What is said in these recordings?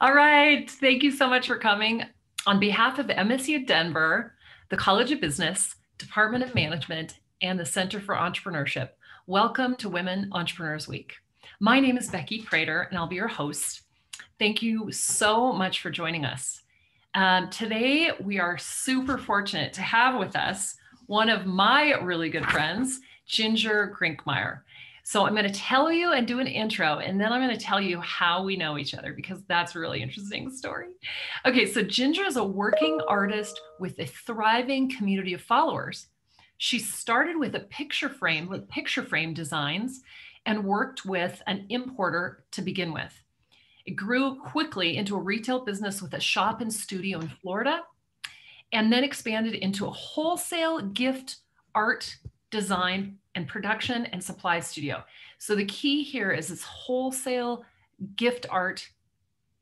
All right. Thank you so much for coming. On behalf of MSU Denver, the College of Business, Department of Management, and the Center for Entrepreneurship, welcome to Women Entrepreneurs Week. My name is Becky Prater, and I'll be your host. Thank you so much for joining us. Um, today, we are super fortunate to have with us one of my really good friends, Ginger Grinkmeyer. So I'm going to tell you and do an intro, and then I'm going to tell you how we know each other because that's a really interesting story. Okay, so Ginger is a working artist with a thriving community of followers. She started with a picture frame, with picture frame designs, and worked with an importer to begin with. It grew quickly into a retail business with a shop and studio in Florida, and then expanded into a wholesale gift art design and production and supply studio. So the key here is this wholesale gift art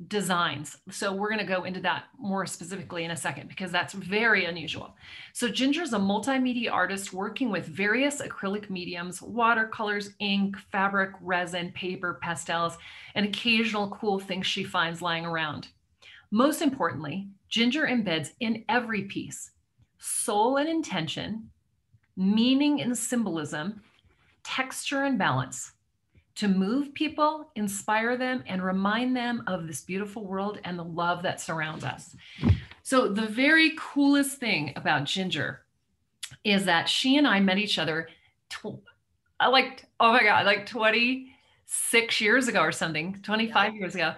designs. So we're going to go into that more specifically in a second because that's very unusual. So Ginger is a multimedia artist working with various acrylic mediums, watercolors, ink, fabric, resin, paper, pastels, and occasional cool things she finds lying around. Most importantly, Ginger embeds in every piece soul and intention, meaning and symbolism, texture and balance to move people, inspire them, and remind them of this beautiful world and the love that surrounds us. So, the very coolest thing about Ginger is that she and I met each other tw- like, oh my God, like 26 years ago or something, 25 yeah. years ago.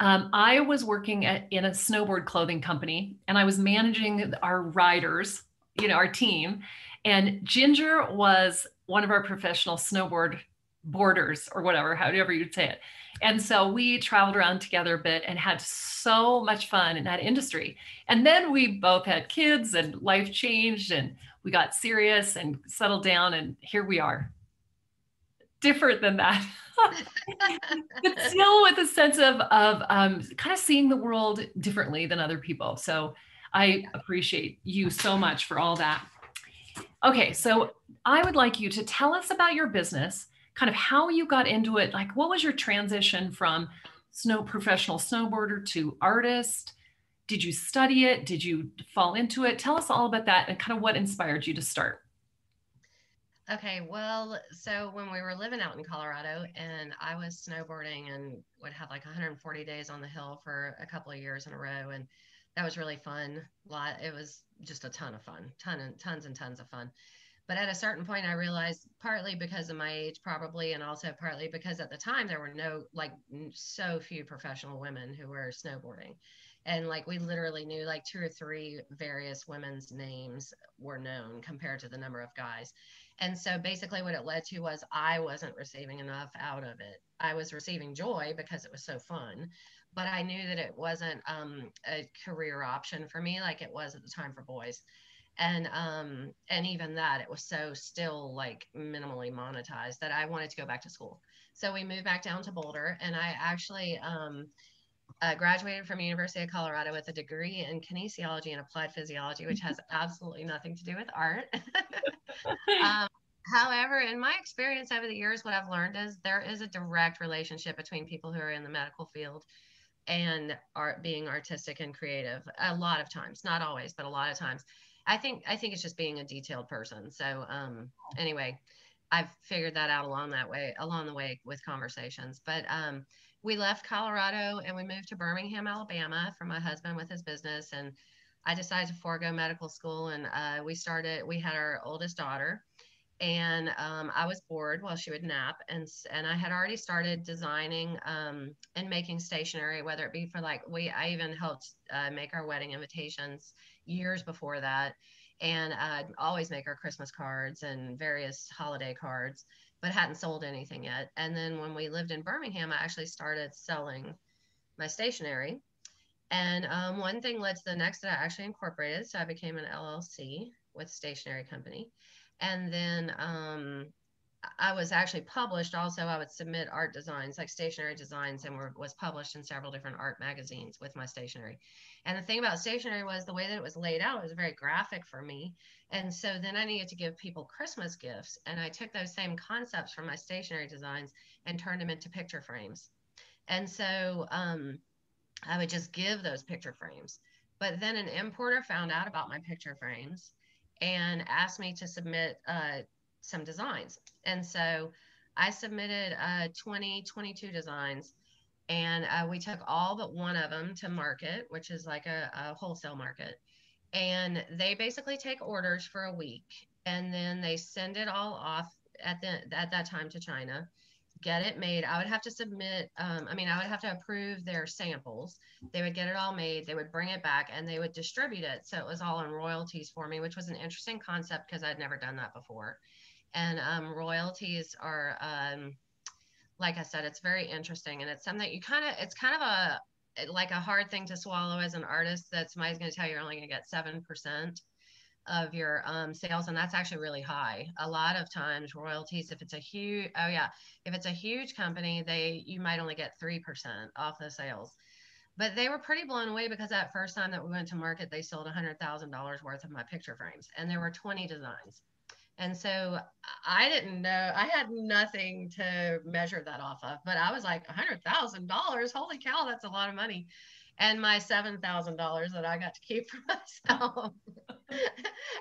Um, I was working at, in a snowboard clothing company and I was managing our riders, you know, our team. And Ginger was one of our professional snowboard boarders or whatever, however you'd say it. And so we traveled around together a bit and had so much fun in that industry. And then we both had kids and life changed and we got serious and settled down and here we are. Different than that. but still with a sense of, of um, kind of seeing the world differently than other people. So I appreciate you so much for all that. Okay, so I would like you to tell us about your business, kind of how you got into it. Like, what was your transition from snow professional snowboarder to artist? Did you study it? Did you fall into it? Tell us all about that and kind of what inspired you to start. Okay, well, so when we were living out in Colorado and I was snowboarding and would have like 140 days on the hill for a couple of years in a row and that was really fun. A Lot it was just a ton of fun, ton and tons and tons of fun. But at a certain point, I realized partly because of my age, probably, and also partly because at the time there were no like so few professional women who were snowboarding. And like we literally knew like two or three various women's names were known compared to the number of guys. And so basically, what it led to was I wasn't receiving enough out of it. I was receiving joy because it was so fun, but I knew that it wasn't um, a career option for me like it was at the time for boys. And um, and even that, it was so still like minimally monetized that I wanted to go back to school. So we moved back down to Boulder, and I actually um, uh, graduated from University of Colorado with a degree in kinesiology and applied physiology, which has absolutely nothing to do with art. um, however, in my experience over the years, what I've learned is there is a direct relationship between people who are in the medical field and art being artistic and creative a lot of times not always but a lot of times. I think i think it's just being a detailed person. So um anyway i've figured that out along that way along the way with conversations. But um we left colorado and we moved to birmingham alabama for my husband with his business and i decided to forego medical school and uh, we started we had our oldest daughter and um, I was bored while she would nap, and and I had already started designing um, and making stationery, whether it be for like we I even helped uh, make our wedding invitations years before that, and I'd always make our Christmas cards and various holiday cards, but hadn't sold anything yet. And then when we lived in Birmingham, I actually started selling my stationery. And um, one thing led to the next that I actually incorporated. So I became an LLC with stationery company and then um, I was actually published. Also, I would submit art designs, like stationery designs, and were, was published in several different art magazines with my stationery. And the thing about stationery was the way that it was laid out was very graphic for me. And so then I needed to give people Christmas gifts, and I took those same concepts from my stationery designs and turned them into picture frames. And so um, I would just give those picture frames. But then an importer found out about my picture frames and asked me to submit uh, some designs. And so I submitted uh, 20, 22 designs. And uh, we took all but one of them to market, which is like a, a wholesale market. And they basically take orders for a week and then they send it all off at the at that time to China get it made. I would have to submit, um, I mean, I would have to approve their samples. They would get it all made, they would bring it back, and they would distribute it. So it was all in royalties for me, which was an interesting concept because I'd never done that before. And um, royalties are, um, like I said, it's very interesting, and it's something you kind of, it's kind of a like a hard thing to swallow as an artist. That somebody's going to tell you you're only going to get seven percent of your um, sales and that's actually really high. A lot of times royalties if it's a huge oh yeah if it's a huge company they you might only get 3% off the sales. But they were pretty blown away because that first time that we went to market they sold $100000 worth of my picture frames and there were 20 designs. And so I didn't know, I had nothing to measure that off of, but I was like, $100,000, holy cow, that's a lot of money and my $7,000 that I got to keep for myself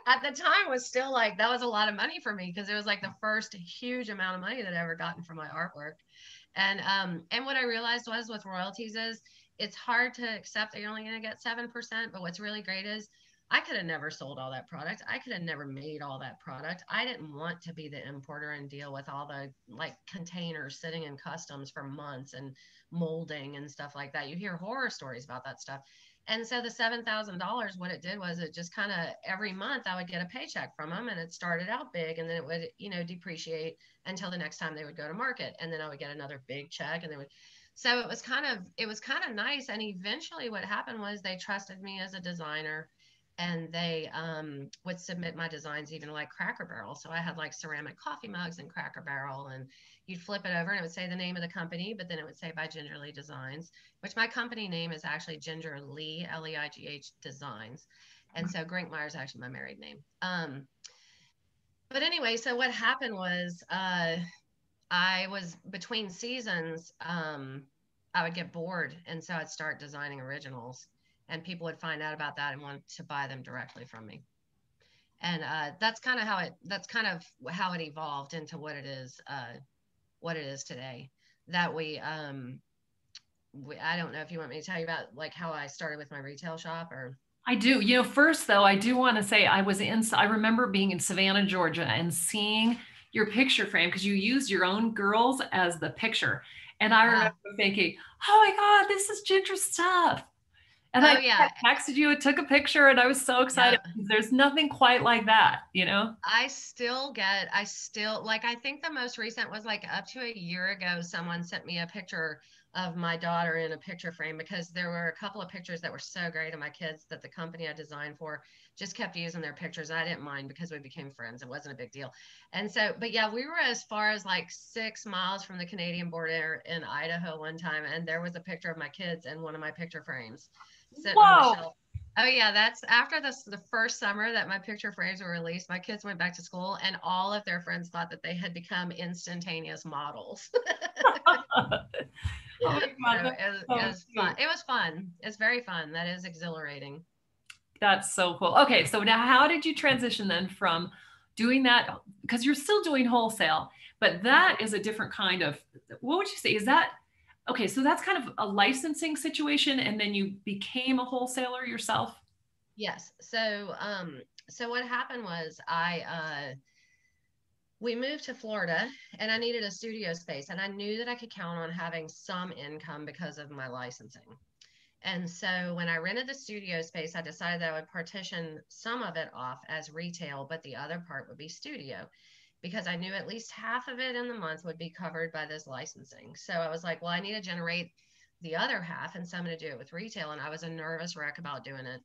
at the time was still like, that was a lot of money for me because it was like the first huge amount of money that I ever gotten from my artwork. And, um, and what I realized was with royalties is it's hard to accept that you're only going to get 7%. But what's really great is I could have never sold all that product. I could have never made all that product. I didn't want to be the importer and deal with all the like containers sitting in customs for months and molding and stuff like that. You hear horror stories about that stuff. And so the $7,000, what it did was it just kind of every month I would get a paycheck from them and it started out big and then it would, you know, depreciate until the next time they would go to market. And then I would get another big check and they would, so it was kind of, it was kind of nice. And eventually what happened was they trusted me as a designer and they um, would submit my designs even like Cracker Barrel. So I had like ceramic coffee mugs and Cracker Barrel, and you'd flip it over and it would say the name of the company, but then it would say by Ginger Leigh Designs, which my company name is actually Ginger Lee L E I G H Designs, and so Grinkmeyer is actually my married name. Um, but anyway, so what happened was uh, I was between seasons. Um, I would get bored, and so I'd start designing originals and people would find out about that and want to buy them directly from me and uh, that's kind of how it that's kind of how it evolved into what it is uh, what it is today that we um we, i don't know if you want me to tell you about like how i started with my retail shop or I do. You know, first though, I do want to say I was in, I remember being in Savannah, Georgia and seeing your picture frame because you used your own girls as the picture. And I remember thinking, oh my God, this is Ginger stuff. And oh, I yeah. texted you, and took a picture, and I was so excited. Yeah. There's nothing quite like that, you know? I still get, I still, like, I think the most recent was like up to a year ago, someone sent me a picture of my daughter in a picture frame because there were a couple of pictures that were so great of my kids that the company I designed for just kept using their pictures. I didn't mind because we became friends. It wasn't a big deal. And so, but yeah, we were as far as like six miles from the Canadian border in Idaho one time, and there was a picture of my kids in one of my picture frames sitting Whoa. on the shelf. Oh yeah, that's after this the first summer that my picture frames were released. My kids went back to school, and all of their friends thought that they had become instantaneous models. oh so it, was, it was fun. It was fun. It's very fun. That is exhilarating. That's so cool. Okay, so now how did you transition then from doing that because you're still doing wholesale, but that is a different kind of what would you say? Is that okay, so that's kind of a licensing situation and then you became a wholesaler yourself? Yes. So um so what happened was I uh we moved to Florida and I needed a studio space and I knew that I could count on having some income because of my licensing. And so when I rented the studio space, I decided that I would partition some of it off as retail, but the other part would be studio because I knew at least half of it in the month would be covered by this licensing. So I was like, well, I need to generate the other half, and so I'm going to do it with retail. And I was a nervous wreck about doing it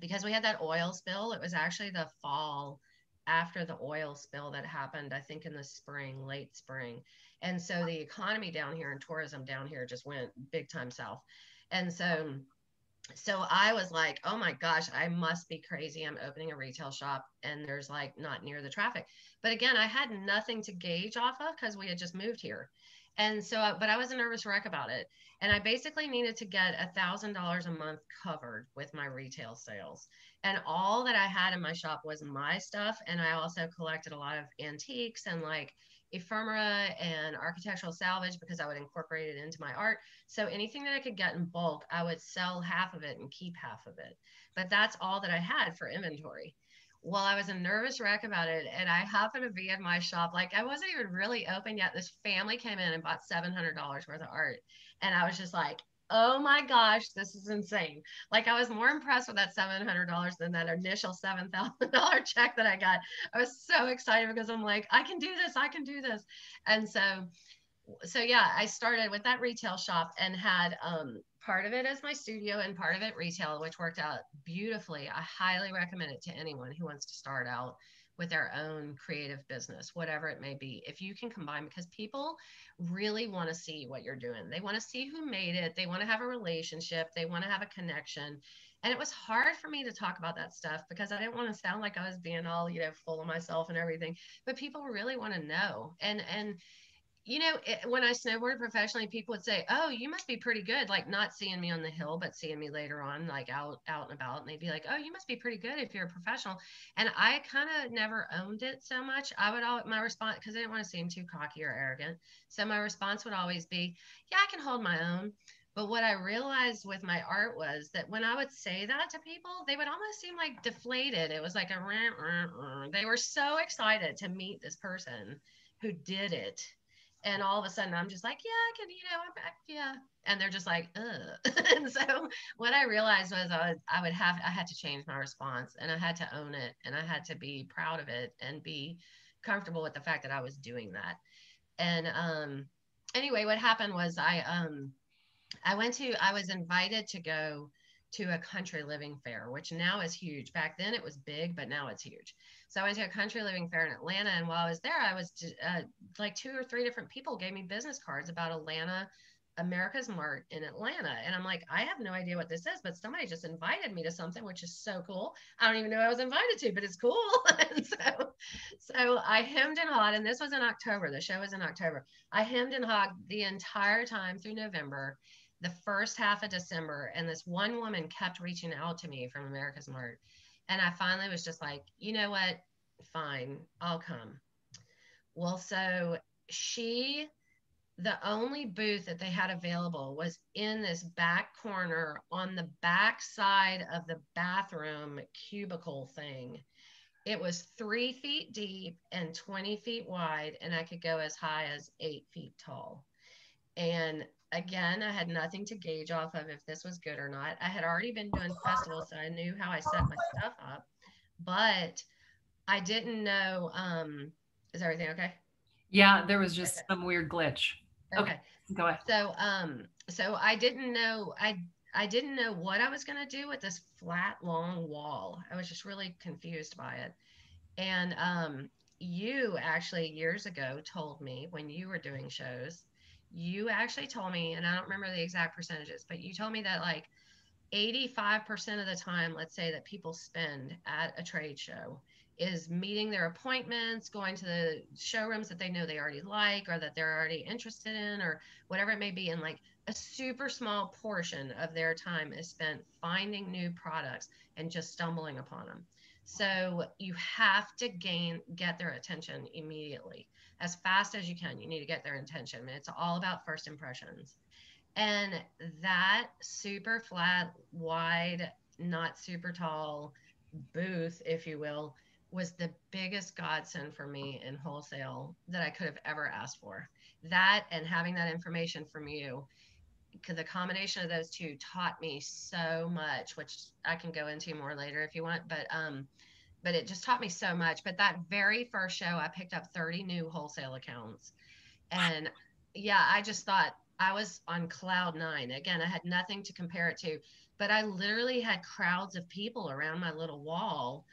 because we had that oil spill. It was actually the fall after the oil spill that happened, I think in the spring, late spring. And so the economy down here and tourism down here just went big time south. And so so I was like, oh my gosh, I must be crazy. I'm opening a retail shop and there's like not near the traffic. But again, I had nothing to gauge off of because we had just moved here. And so, but I was a nervous wreck about it. And I basically needed to get a thousand dollars a month covered with my retail sales. And all that I had in my shop was my stuff. And I also collected a lot of antiques and like ephemera and architectural salvage because I would incorporate it into my art. So anything that I could get in bulk, I would sell half of it and keep half of it. But that's all that I had for inventory. Well, I was a nervous wreck about it, and I happened to be in my shop. Like I wasn't even really open yet. This family came in and bought seven hundred dollars worth of art, and I was just like, "Oh my gosh, this is insane!" Like I was more impressed with that seven hundred dollars than that initial seven thousand dollar check that I got. I was so excited because I'm like, "I can do this! I can do this!" And so, so yeah, I started with that retail shop and had um, part of it as my studio and part of it retail, which worked out beautifully. I highly recommend it to anyone who wants to start out with their own creative business, whatever it may be. If you can combine, because people really want to see what you're doing, they want to see who made it, they want to have a relationship, they want to have a connection. And it was hard for me to talk about that stuff because I didn't want to sound like I was being all, you know, full of myself and everything. But people really want to know. And, and, you know, it, when I snowboarded professionally, people would say, "Oh, you must be pretty good." Like not seeing me on the hill, but seeing me later on, like out out and about, and they'd be like, "Oh, you must be pretty good if you're a professional." And I kind of never owned it so much. I would all my response because I didn't want to seem too cocky or arrogant. So my response would always be, "Yeah, I can hold my own." But what I realized with my art was that when I would say that to people, they would almost seem like deflated. It was like a, rah, rah, rah. they were so excited to meet this person who did it and all of a sudden I'm just like, yeah, I can, you know, I'm back, yeah. And they're just like, and so what I realized was I would, I would have, I had to change my response and I had to own it and I had to be proud of it and be comfortable with the fact that I was doing that. And um, anyway, what happened was I, um, I went to, I was invited to go to a country living fair, which now is huge. Back then it was big, but now it's huge. So I went to a country living fair in Atlanta, and while I was there, I was uh, like two or three different people gave me business cards about Atlanta, America's Mart in Atlanta, and I'm like, I have no idea what this is, but somebody just invited me to something, which is so cool. I don't even know I was invited to, but it's cool. and so, so I hemmed and hawed, and this was in October. The show was in October. I hemmed and hawed the entire time through November the first half of December, and this one woman kept reaching out to me from America's Mart. And I finally was just like, you know what? Fine, I'll come. Well, so she, the only booth that they had available was in this back corner on the back side of the bathroom cubicle thing. It was three feet deep and 20 feet wide, and I could go as high as eight feet tall. And again, I had nothing to gauge off of if this was good or not. I had already been doing festivals, so I knew how I set my stuff up, but I didn't know. Um, is everything okay? Yeah, there was just okay. some weird glitch. Okay. okay, go ahead. So, um, so I didn't know. I I didn't know what I was going to do with this flat, long wall. I was just really confused by it. And um, you actually years ago told me when you were doing shows you actually told me, and I don't remember the exact percentages, but you told me that like 85% of the time, let's say that people spend at a trade show is meeting their appointments, going to the showrooms that they know they already like or that they're already interested in, or whatever it may be. And like a super small portion of their time is spent finding new products and just stumbling upon them. So you have to gain, get their attention immediately as fast as you can. You need to get their attention. It's all about first impressions. And that super flat, wide, not super tall booth, if you will, was the biggest godsend for me in wholesale that I could have ever asked for. That and having that information from you, because the combination of those two taught me so much, which I can go into more later if you want. But um, but it just taught me so much. But that very first show, I picked up 30 new wholesale accounts. And yeah, I just thought I was on cloud nine. Again, I had nothing to compare it to, but I literally had crowds of people around my little wall.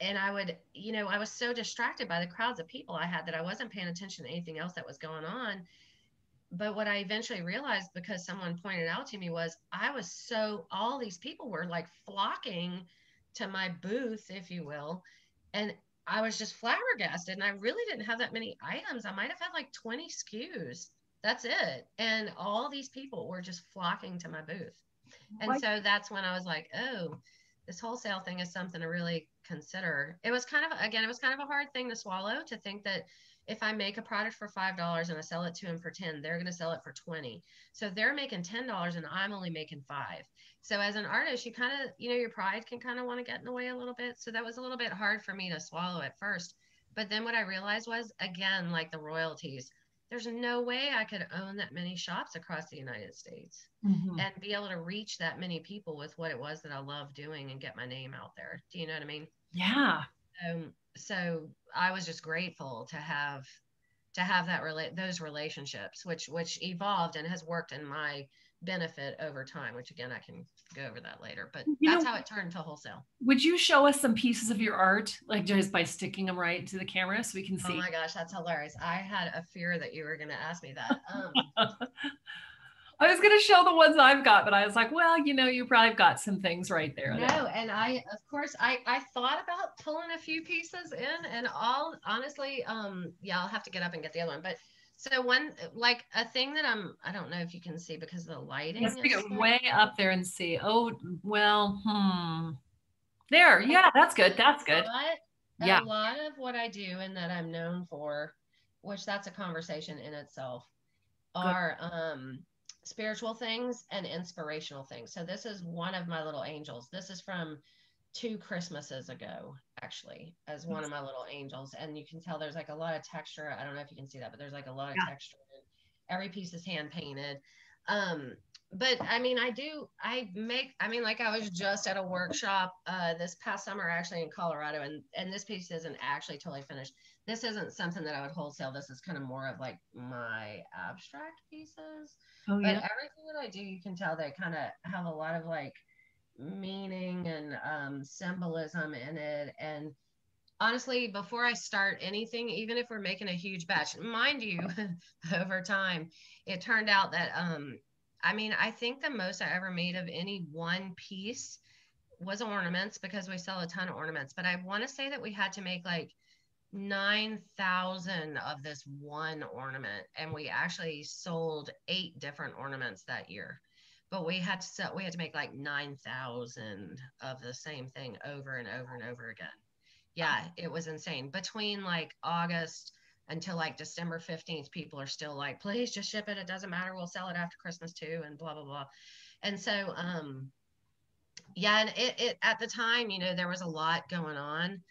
And I would, you know, I was so distracted by the crowds of people I had that I wasn't paying attention to anything else that was going on. But what I eventually realized because someone pointed out to me was I was so, all these people were like flocking to my booth, if you will. And I was just flabbergasted. And I really didn't have that many items. I might have had like 20 SKUs that's it. And all these people were just flocking to my booth. And Right. so that's when I was like, oh, this wholesale thing is something to really consider. It was kind of, again, it was kind of a hard thing to swallow to think that if I make a product for $5 and I sell it to them for 10, they're going to sell it for 20. So they're making $10 and I'm only making five. So as an artist, you kind of, you know, your pride can kind of want to get in the way a little bit. So that was a little bit hard for me to swallow at first. But then what I realized was, again, like the royalties, there's no way I could own that many shops across the United States Mhm. and be able to reach that many people with what it was that I love doing and get my name out there. Do you know what I mean? Yeah. Um, so I was just grateful to have to have that relate those relationships, which which evolved and has worked in my benefit over time. Which again, I can go over that later. But You that's know- how it turned to wholesale. Would you show us some pieces of your art, like just by sticking them right into the camera so we can see? Oh my gosh, that's hilarious! I had a fear that you were going to ask me that. Um, I was going to show the ones I've got, but I was like, well, you know, you probably got some things right there. No, and I, of course, I, I thought about pulling a few pieces in, and all honestly, um, yeah, I'll have to get up and get the other one. But so one, like a thing that I'm, I don't know if you can see because of the lighting. Let's it way up there and see. Oh, well, hmm. There. Yeah, that's good. That's good. But Yeah. a lot of what I do and that I'm known for, which that's a conversation in itself, are um spiritual things and inspirational things. So this is one of my little angels. This is from two Christmases ago, actually, as one of my little angels. And you can tell there's like a lot of texture. I don't know if you can see that, but there's like a lot of Yeah. texture. Every piece is hand painted. Um, but I mean, I do, I make, I mean, like I was just at a workshop uh, this past summer, actually in Colorado, and and this piece isn't actually totally finished. This isn't something that I would wholesale. This is kind of more of like my abstract pieces. Oh, yeah. But everything that I do, you can tell they kind of have a lot of like meaning and um, symbolism in it. And honestly, before I start anything, even if we're making a huge batch, mind you, over time, it turned out that um, I mean, I think the most I ever made of any one piece was ornaments because we sell a ton of ornaments. But I want to say that we had to make like 9,000 of this one ornament. And we actually sold eight different ornaments that year. But we had to sell, we had to make like 9,000 of the same thing over and over and over again. Yeah, it was insane. Between like August until like December 15th, people are still like, please just ship it. It doesn't matter. We'll sell it after Christmas too, and blah, blah, blah. And so, um, yeah, and it, it at the time, you know, there was a lot going on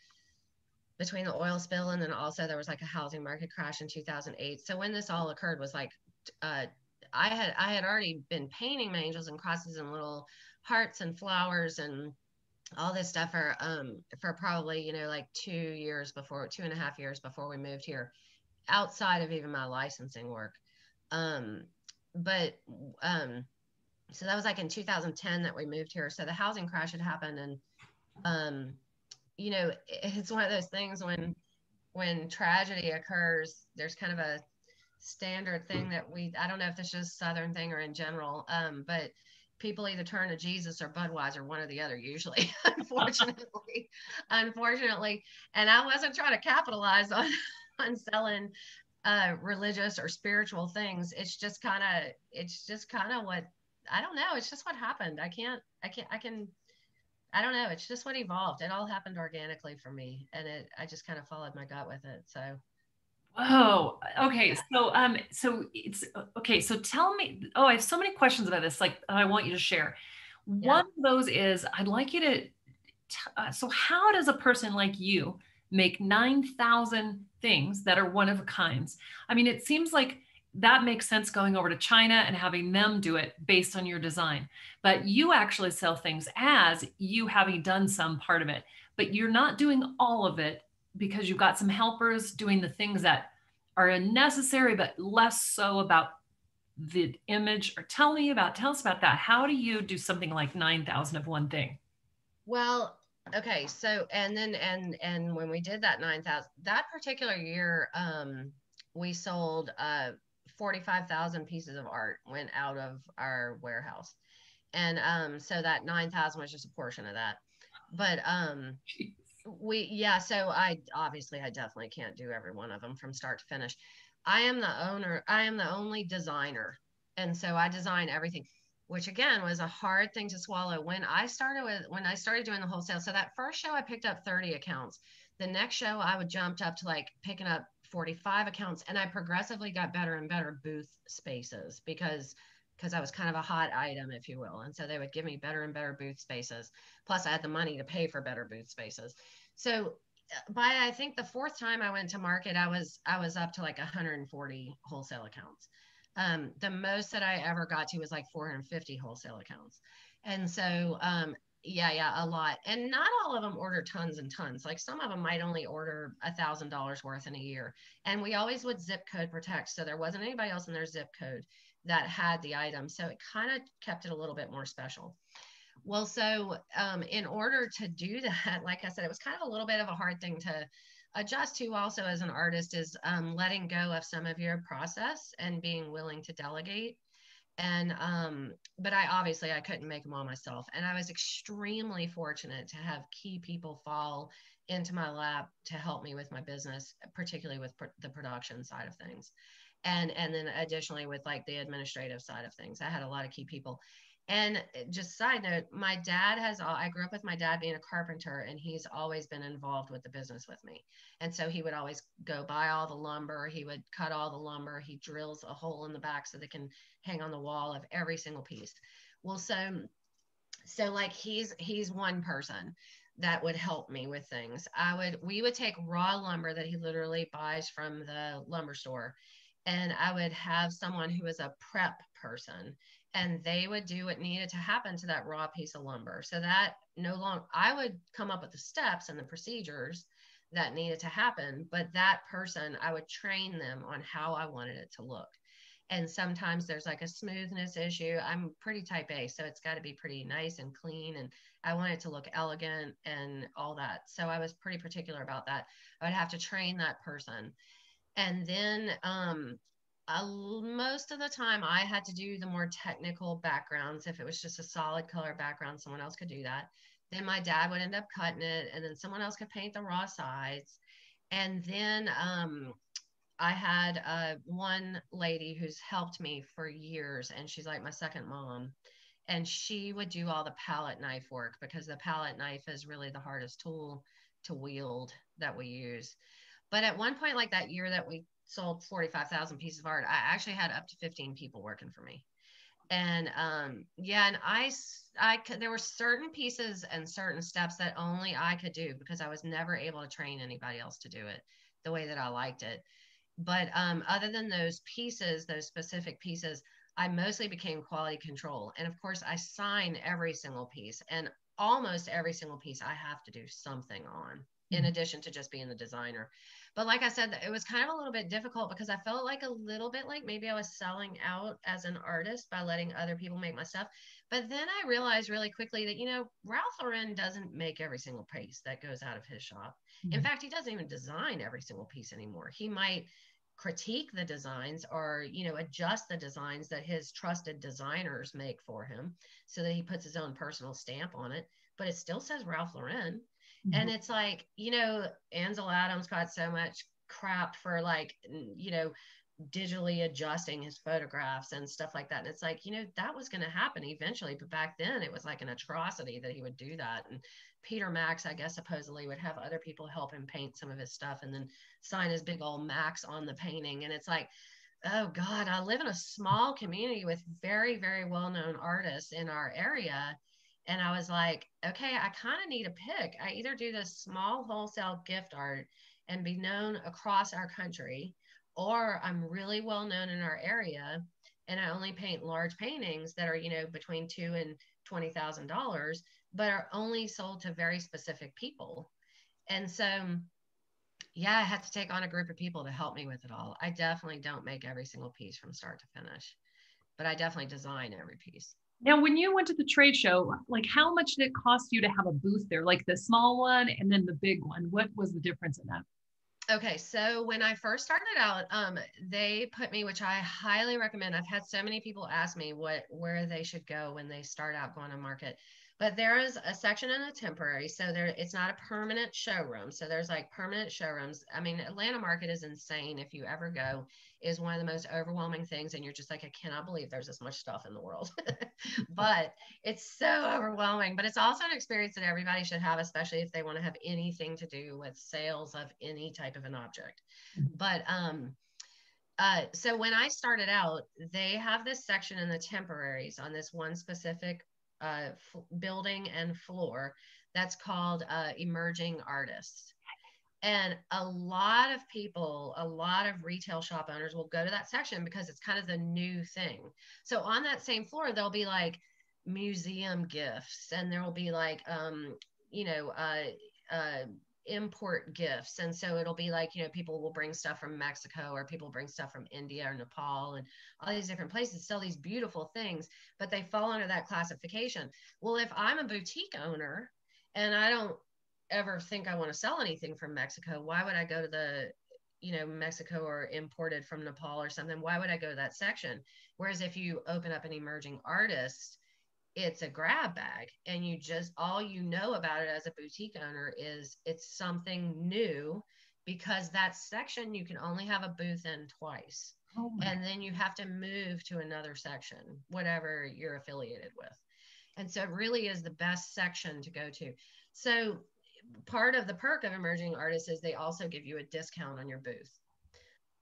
between the oil spill and then also there was like a housing market crash in 2008. So when this all occurred was like, uh, I had I had already been painting my angels and crosses and little hearts and flowers and all this stuff for um for probably you know like two years before two and a half years before we moved here outside of even my licensing work. Um but um so that was like in 2010 that we moved here. So the housing crash had happened and um you know it's one of those things when when tragedy occurs there's kind of a standard thing that we i don't know if this is southern thing or in general um but people either turn to jesus or budweiser one or the other usually unfortunately unfortunately. And i wasn't trying to capitalize on on selling uh religious or spiritual things. It's just kind of it's just kind of what i don't know. It's just what happened. I can't i can't i can i don't know. It's just what evolved. It all happened organically for me and it i just kind of followed my gut with it. So Whoa. Okay. So, um, so it's okay. So tell me. Oh, I have so many questions about this. Like, I want you to share. Yeah. One of those is I'd like you to. T- uh, so, how does a person like you make nine thousand things that are one of a kinds? I mean, it seems like that makes sense going over to China and having them do it based on your design. But you actually sell things as you having done some part of it, but you're not doing all of it because you've got some helpers doing the things that are necessary but less so about the image or tell me about tell us about that. How do you do something like 9000 of one thing? Well, okay, so and then and and when we did that nine thousand that particular year, um, we sold uh forty five thousand pieces of art went out of our warehouse, and um, so that nine thousand was just a portion of that, but um, we yeah, so I obviously I definitely can't do every one of them from start to finish. I am the owner, I am the only designer. And so I design everything, which again was a hard thing to swallow. When I started with when I started doing the wholesale, so that first show I picked up 30 accounts. The next show I would jumped up to like picking up 45 accounts and I progressively got better and better booth spaces because because I was kind of a hot item, if you will. And so they would give me better and better booth spaces. Plus, I had the money to pay for better booth spaces. So by I think the fourth time I went to market, I was I was up to like 140 wholesale accounts. Um, the most that I ever got to was like 450 wholesale accounts, and so um, yeah, yeah, a lot. And not all of them order tons and tons. Like some of them might only order a thousand dollars worth in a year. And we always would zip code protect, so there wasn't anybody else in their zip code that had the item, so it kind of kept it a little bit more special. Well, so um, in order to do that, like I said, it was kind of a little bit of a hard thing to adjust to also as an artist is um, letting go of some of your process and being willing to delegate. And um but i obviously i couldn't make them all myself. And i was extremely fortunate to have key people fall into my lap to help me with my business particularly with pr- the production side of things and and then additionally with like the administrative side of things i had a lot of key people and eh, just side note, my dad has, all I grew up with my dad being a carpenter and he's always been involved with the business with me. And so he would always go buy all the lumber. He would cut all the lumber. He drills a hole in the back so they can hang on the wall of every single piece. Well, so, so like he's, he's one person that would help me with things. I would, we would take raw lumber that he literally buys from the lumber store and I would have someone who was a prep person and they would do what needed to happen to that raw piece of lumber. So that no longer, I would come up with the steps and the procedures that needed to happen, but that person, I would train them on how I wanted it to look. And sometimes there's like a smoothness issue. I'm pretty type A, so it's got to be pretty nice and clean. And I want it to look elegant and all that. So I was pretty particular about that. I would have to train that person. And then um, uh, most of the time I had to do the more technical backgrounds. If it was just a solid color background, someone else could do that. Then my dad would end up cutting it, and then someone else could paint the raw sides. And then um, I had uh, one lady who's helped me for years, and she's like my second mom. And she would do all the palette knife work because the palette knife is really the hardest tool to wield that we use. But at one point, like that year that we sold 45,000 pieces of art, I actually had up to 15 people working for me. And um, yeah, and I, I could, there were certain pieces and certain steps that only I could do because I was never able to train anybody else to do it the way that I liked it. But um, other than those pieces, those specific pieces, I mostly became quality control. And of course, I sign every single piece, and almost every single piece I have to do something on, in mm-hmm. addition to just being the designer. But like I said, it was kind of a little bit difficult because I felt like a little bit like maybe I was selling out as an artist by letting other people make my stuff. But then I realized really quickly that, you know, Ralph Lauren doesn't make every single piece that goes out of his shop. Mm-hmm. In fact, he doesn't even design every single piece anymore. He might critique the designs or you know adjust the designs that his trusted designers make for him so that he puts his own personal stamp on it but it still says ralph lauren Mm-hmm. And it's like, you know, Ansel Adams got so much crap for like, you know, digitally adjusting his photographs and stuff like that. And it's like, you know, that was going to happen eventually. But back then it was like an atrocity that he would do that. And Peter Max, I guess, supposedly would have other people help him paint some of his stuff and then sign his big old Max on the painting. And it's like, oh God, I live in a small community with very, very well known artists in our area and I was like, okay, I kind of need a pick. I either do this small wholesale gift art and be known across our country, or I'm really well known in our area and I only paint large paintings that are, you know, between two and twenty thousand dollars, but are only sold to very specific people. And so yeah, I had to take on a group of people to help me with it all. I definitely don't make every single piece from start to finish, but I definitely design every piece. Now, when you went to the trade show, like how much did it cost you to have a booth there, like the small one and then the big one? What was the difference in that? Okay, so when I first started out, um, they put me, which I highly recommend. I've had so many people ask me what where they should go when they start out going to market. But there is a section in a temporary so there it's not a permanent showroom. So there's like permanent showrooms. I mean atlanta market is insane if you ever go. Is one of the most overwhelming things and you're just like i cannot believe there's this much stuff in the world. But it's so overwhelming. But it's also an experience that everybody should have especially if they want to have anything to do with sales of any type of an object. Mm-hmm. but um uh, so when I started out, they have this section in the temporaries on this one specific uh, f- building and floor that's called uh, emerging artists. And a lot of people, a lot of retail shop owners will go to that section because it's kind of the new thing. So on that same floor, there'll be like museum gifts and there will be like, um, you know, uh, uh, import gifts. And so it'll be like you know people will bring stuff from mexico or people bring stuff from india or nepal and all these different places sell these beautiful things but they fall under that classification. Well if i'm a boutique owner and i don't ever think i want to sell anything from mexico why would i go to the you know mexico or imported from nepal or something? Why would i go to that section? Whereas if you open up an emerging artist it's a grab bag and you just all you know about it as a boutique owner is it's something new because that section you can only have a booth in twice. Oh and then you have to move to another section whatever you're affiliated with. And so it really is the best section to go to. So part of the perk of emerging artists is they also give you a discount on your booth.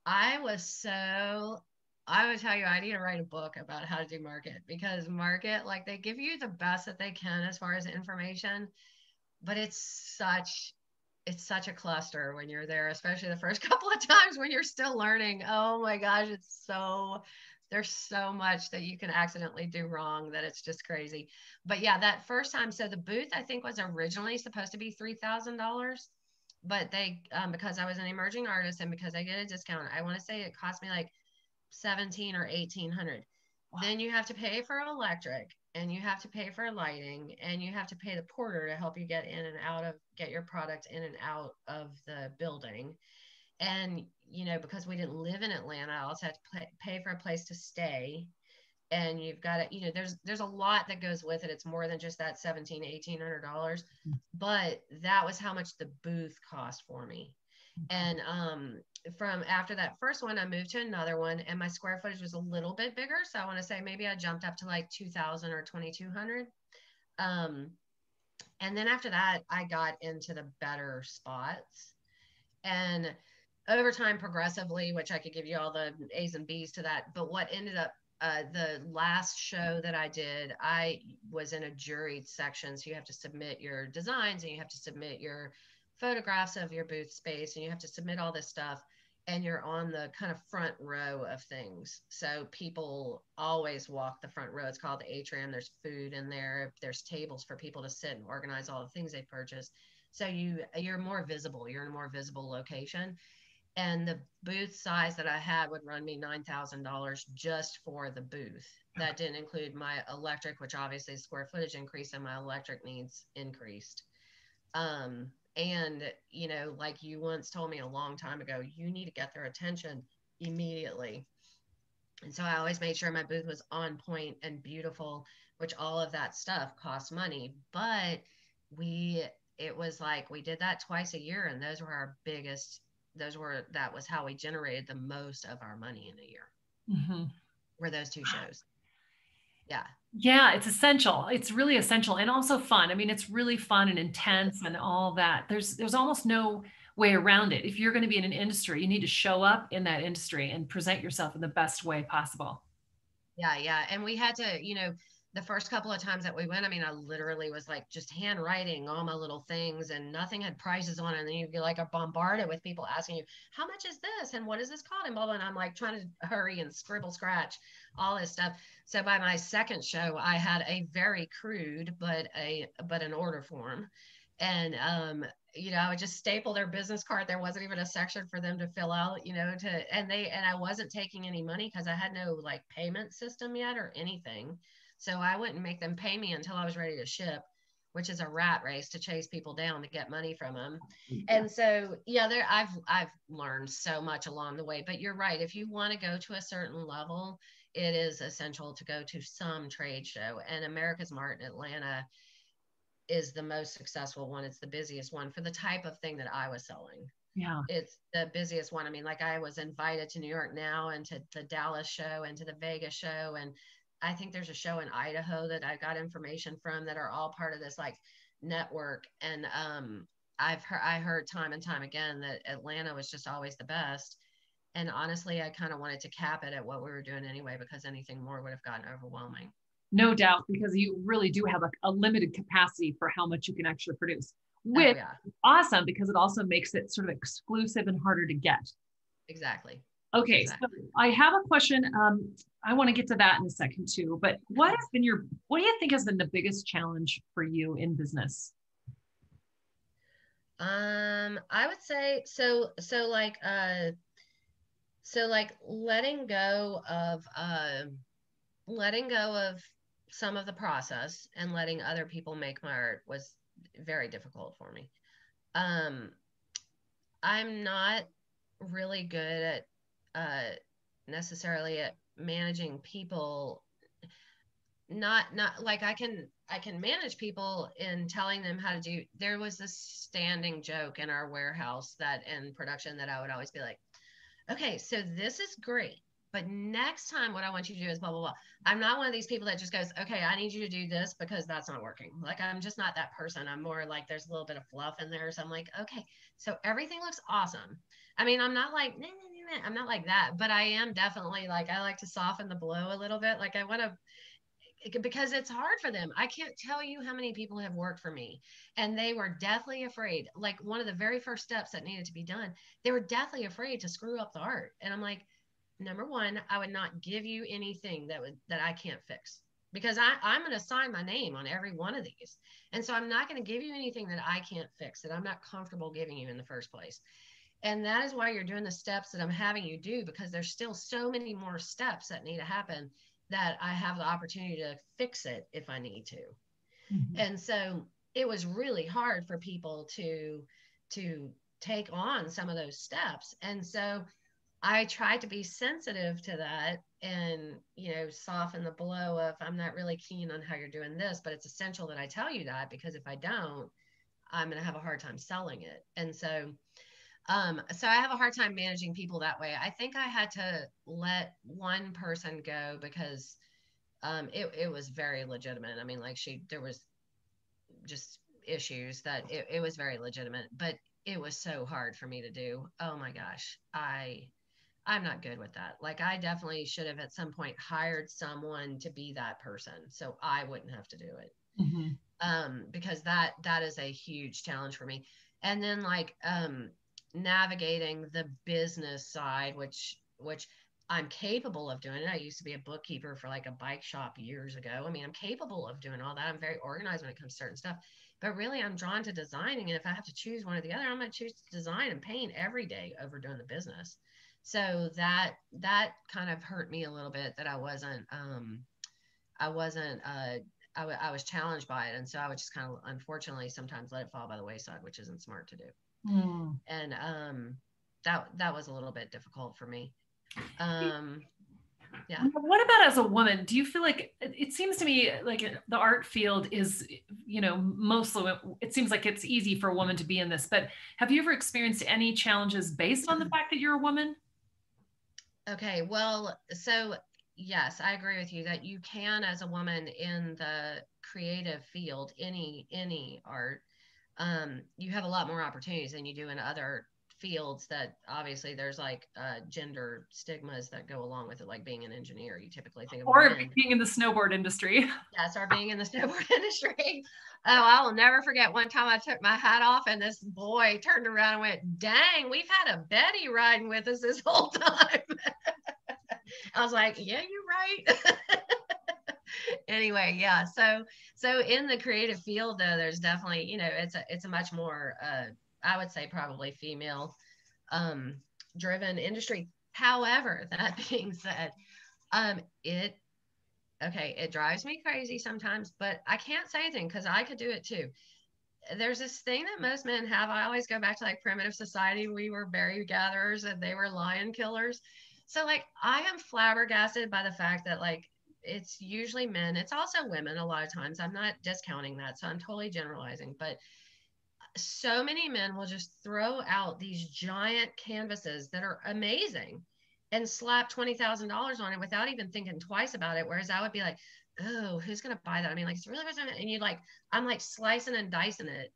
I was so I would tell you, I need to write a book about how to do market because market, like they give you the best that they can as far as information, but it's such, it's such a cluster when you're there, especially the first couple of times when you're still learning. Oh my gosh, it's so, there's so much that you can accidentally do wrong that it's just crazy. But yeah, that first time, so the booth I think was originally supposed to be $3,000 but they um, because I was an emerging artist and because I get a discount, I want to say it cost me like 17 or 1800 wow. then you have to pay for electric and you have to pay for lighting and you have to pay the porter to help you get in and out of get your product in and out of the building. And you know because we didn't live in atlanta i also had to pay, pay for a place to stay. And you've got to you know there's there's a lot that goes with it. It's more than just that 17 1800 dollars. Mm. but that was how much the booth cost for me and um, from after that first one, I moved to another one, and my square footage was a little bit bigger. So I want to say maybe I jumped up to like 2,000 or 2,200. Um, and then after that, I got into the better spots. And over time, progressively, which I could give you all the A's and B's to that. But what ended up uh, the last show that I did, I was in a juried section. So you have to submit your designs and you have to submit your photographs of your booth space and you have to submit all this stuff and you're on the kind of front row of things. So people always walk the front row. It's called the atrium. There's food in there. There's tables for people to sit and organize all the things they purchase. So you you're more visible. You're in a more visible location. And the booth size that I had would run me nine thousand dollars just for the booth. That didn't include my electric, which obviously square footage increased and my electric needs increased. Um, and, you know, like you once told me a long time ago, you need to get their attention immediately. And so I always made sure my booth was on point and beautiful, which all of that stuff costs money. But we, it was like we did that twice a year, and those were our biggest, those were, that was how we generated the most of our money in a year. Mm-hmm. Were those two shows yeah yeah it's essential. It's really essential and also fun. I mean it's really fun and intense and all that. There's there's almost no way around it. If you're going to be in an industry you need to show up in that industry and present yourself in the best way possible. Yeah yeah and we had to you know the first couple of times that we went, I mean, I literally was like just handwriting all my little things and nothing had prices on it. And then you'd be like a bombarded with people asking you, how much is this? And what is this called? And blah, blah. And I'm like trying to hurry and scribble scratch all this stuff. So by my second show, I had a very crude, but a, but an order form. And, um, you know, I would just staple their business card. There wasn't even a section for them to fill out, you know, to, and they, and I wasn't taking any money because I had no like payment system yet or anything. So I wouldn't make them pay me until I was ready to ship, which is a rat race to chase people down to get money from them. Mm-hmm. And so, yeah, there I've I've learned so much along the way. But you're right. If you want to go to a certain level, it is essential to go to some trade show. And America's Mart in Atlanta is the most successful one. It's the busiest one for the type of thing that I was selling. Yeah. It's the busiest one. I mean, like I was invited to New York now and to the Dallas show and to the Vegas show. And I think there's a show in Idaho that I got information from that are all part of this like network. And um, I've heard, I heard time and time again that Atlanta was just always the best. And honestly, I kind of wanted to cap it at what we were doing anyway, because anything more would have gotten overwhelming. No doubt, because you really do have a, a limited capacity for how much you can actually produce which oh, yeah. awesome because it also makes it sort of exclusive and harder to get. Exactly. Okay, exactly. so I have a question. Um, I want to get to that in a second too. But what has been your what do you think has been the biggest challenge for you in business? Um, I would say so. So like, uh, so like letting go of, uh, letting go of some of the process and letting other people make my art was very difficult for me. Um, I'm not really good at uh, necessarily at managing people. Not not like I can I can manage people in telling them how to do. There was this standing joke in our warehouse that in production that I would always be like, okay, so this is great but next time, what I want you to do is blah, blah, blah. I'm not one of these people that just goes, okay, I need you to do this because that's not working. Like, I'm just not that person. I'm more like, there's a little bit of fluff in there. So I'm like, okay, so everything looks awesome. I mean, I'm not like, nah, nah, I'm not like that, but I am definitely like, I like to soften the blow a little bit. Like, I want to, because it's hard for them. I can't tell you how many people have worked for me and they were deathly afraid. Like one of the very first steps that needed to be done, they were deathly afraid to screw up the art. And I'm like, number one, I would not give you anything that would that I can't fix because I, I'm going to sign my name on every one of these. And so I'm not going to give you anything that I can't fix that I'm not comfortable giving you in the first place. And that is why you're doing the steps that I'm having you do because there's still so many more steps that need to happen that I have the opportunity to fix it if I need to. Mm-hmm. And so it was really hard for people to to take on some of those steps. And so I tried to be sensitive to that and, you know, soften the blow of I'm not really keen on how you're doing this, but it's essential that I tell you that because if I don't, I'm going to have a hard time selling it. And so, um, so I have a hard time managing people that way. I think I had to let one person go because um, it, it was very legitimate. I mean, like she, there was just issues that it, it was very legitimate, but it was so hard for me to do. Oh my gosh. I, I'm not good with that. Like I definitely should have at some point hired someone to be that person so I wouldn't have to do it. Mm-hmm. Um, because that that is a huge challenge for me. And then like um navigating the business side, which which I'm capable of doing. I used to be a bookkeeper for like a bike shop years ago. I mean, I'm capable of doing all that. I'm very organized when it comes to certain stuff. But really, I'm drawn to designing. And if I have to choose one or the other, I'm going to choose design and paint every day over doing the business so that that kind of hurt me a little bit that i wasn't um i wasn't uh I, w- I was challenged by it and so i would just kind of unfortunately sometimes let it fall by the wayside which isn't smart to do mm. and um that that was a little bit difficult for me. Um yeah. What about as a woman? Do you feel like it seems to me like the art field is you know mostly it seems like it's easy for a woman to be in this but have you ever experienced any challenges based on the fact that you're a woman? Okay, well, so yes, I agree with you that you can, as a woman in the creative field, any any art, um, you have a lot more opportunities than you do in other fields. That obviously there's like uh, gender stigmas that go along with it, like being an engineer. You typically think of or women. being in the snowboard industry. Yes, or being in the snowboard industry. Oh, I will never forget one time I took my hat off and this boy turned around and went, Dang, we've had a Betty riding with us this whole time. I was like, Yeah, you're right. Anyway, yeah. So so in the creative field though, there's definitely, you know, it's a it's a much more uh I would say probably female um driven industry. However, that being said, um it okay, it drives me crazy sometimes, but I can't say anything because I could do it too. There's this thing that most men have. I always go back to like primitive society. We were berry gatherers and they were lion killers. So like I am flabbergasted by the fact that like it's usually men. It's also women a lot of times. I'm not discounting that, so I'm totally generalizing, but so many men will just throw out these giant canvases that are amazing and slap $20,000 on it without even thinking twice about it. Whereas I would be like, oh, who's going to buy that? I mean, like, it's really, and you like, I'm like slicing and dicing it.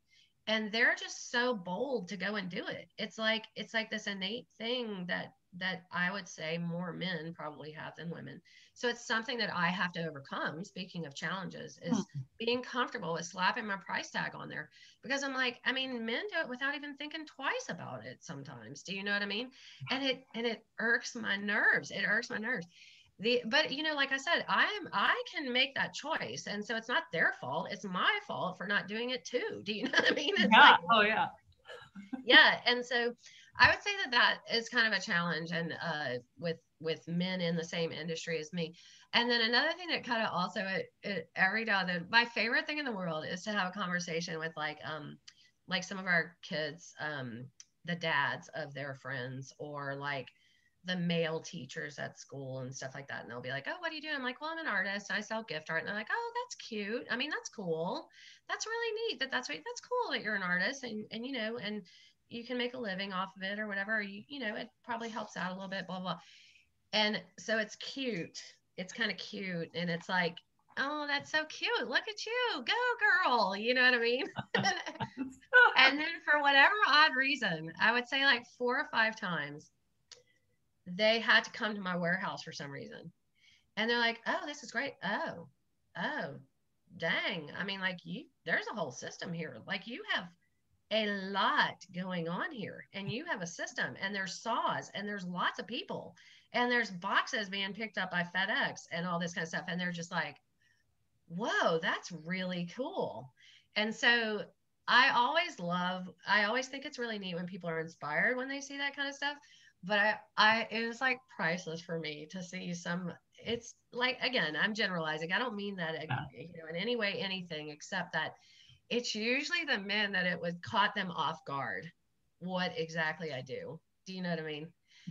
And they're just so bold to go and do it. It's like, it's like this innate thing that that I would say more men probably have than women. So it's something that I have to overcome. Speaking of challenges, is hmm. being comfortable with slapping my price tag on there because I'm like, I mean, men do it without even thinking twice about it sometimes. Do you know what I mean? And it and it irks my nerves. It irks my nerves. The but you know, like I said, I'm I can make that choice, and so it's not their fault. It's my fault for not doing it too. Do you know what I mean? It's yeah. Like, oh yeah. yeah, and so I would say that that is kind of a challenge, and uh, with with men in the same industry as me. And then another thing that kind of also it, every and my favorite thing in the world is to have a conversation with like um like some of our kids, um, the dads of their friends, or like the male teachers at school and stuff like that. And they'll be like, Oh, what are you doing? I'm like, Well, I'm an artist. I sell gift art. And they're like, Oh, that's cute. I mean, that's cool. That's really neat that that's. That's cool that you're an artist. And, and, you know, and you can make a living off of it or whatever. You, you know, it probably helps out a little bit, blah, blah. And so it's cute. It's kind of cute. And it's like, oh, that's so cute. Look at you. Go, girl. You know what I mean? and then for whatever odd reason, I would say like four or five times, they had to come to my warehouse for some reason. And they're like, oh, this is great. Oh, oh, dang. I mean, like you, there's a whole system here. Like you have a lot going on here and you have a system and there's saws and there's lots of people and there's boxes being picked up by FedEx and all this kind of stuff and they're just like whoa that's really cool. And so I always love I always think it's really neat when people are inspired when they see that kind of stuff but I I it was like priceless for me to see some it's like again I'm generalizing I don't mean that you know in any way anything except that it's usually the men that it would caught them off guard what exactly I do. Do you know what I mean?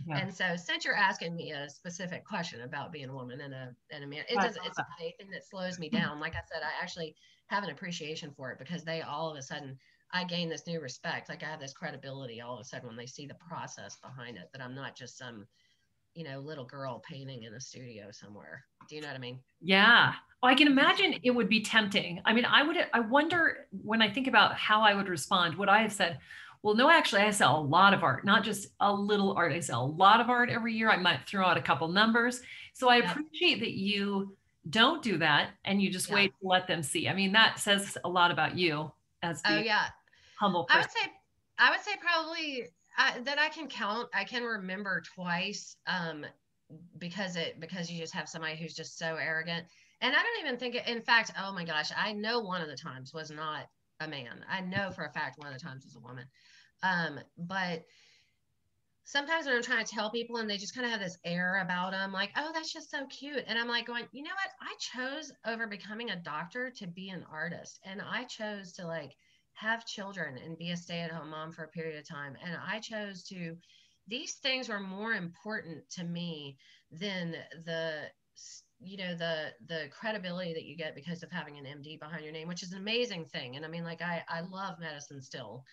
Yeah. And so since you're asking me a specific question about being a woman and a and a man, it does it's not anything that slows me mm-hmm. down. Like I said, I actually have an appreciation for it because they all of a sudden I gain this new respect. Like I have this credibility all of a sudden when they see the process behind it, that I'm not just some, you know, little girl painting in a studio somewhere. Do you know what I mean? Yeah. Well, I can imagine it would be tempting. I mean, I would, I wonder when I think about how I would respond, would I have said, well, no, actually, I sell a lot of art, not just a little art. I sell a lot of art every year. I might throw out a couple numbers. So I appreciate that you don't do that and you just yeah. wait to let them see. I mean, that says a lot about you as oh, the oh, yeah. humble person. I would say, I would say probably uh, that I can count. I can remember twice um, because it because you just have somebody who's just so arrogant and I don't even think it, in fact, oh my gosh, I know one of the times was not a man. I know for a fact one of the times was a woman. Um, but sometimes when I'm trying to tell people and they just kind of have this air about them, like, oh, that's just so cute. And I'm like going, you know what? I chose over becoming a doctor to be an artist. And I chose to like have children and be a stay at home mom for a period of time. And I chose to, these things were more important to me than the you know the the credibility that you get because of having an md behind your name which is an amazing thing. And i mean like i i love medicine still.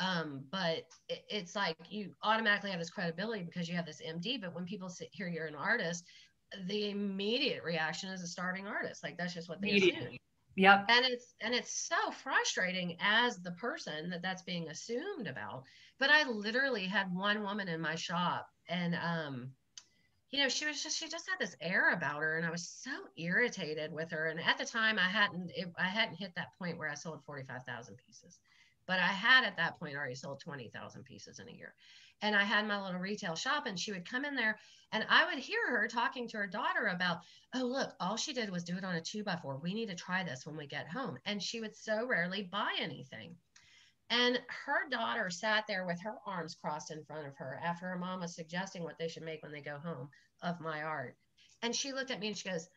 Um, but it, it's like you automatically have this credibility because you have this md but when people sit, hear you're an artist the immediate reaction is a starving artist. Like that's just what they assume Yep. And it's and it's so frustrating as the person that that's being assumed about. But I literally had one woman in my shop and um you know, she was just she just had this air about her, and I was so irritated with her. And at the time, I hadn't it, I hadn't hit that point where I sold forty five thousand pieces, but I had at that point already sold twenty thousand pieces in a year. And I had my little retail shop, and she would come in there, and I would hear her talking to her daughter about, oh look, all she did was do it on a two by four. We need to try this when we get home. And she would so rarely buy anything. And her daughter sat there with her arms crossed in front of her after her mom was suggesting what they should make when they go home of my art. And she looked at me and she goes,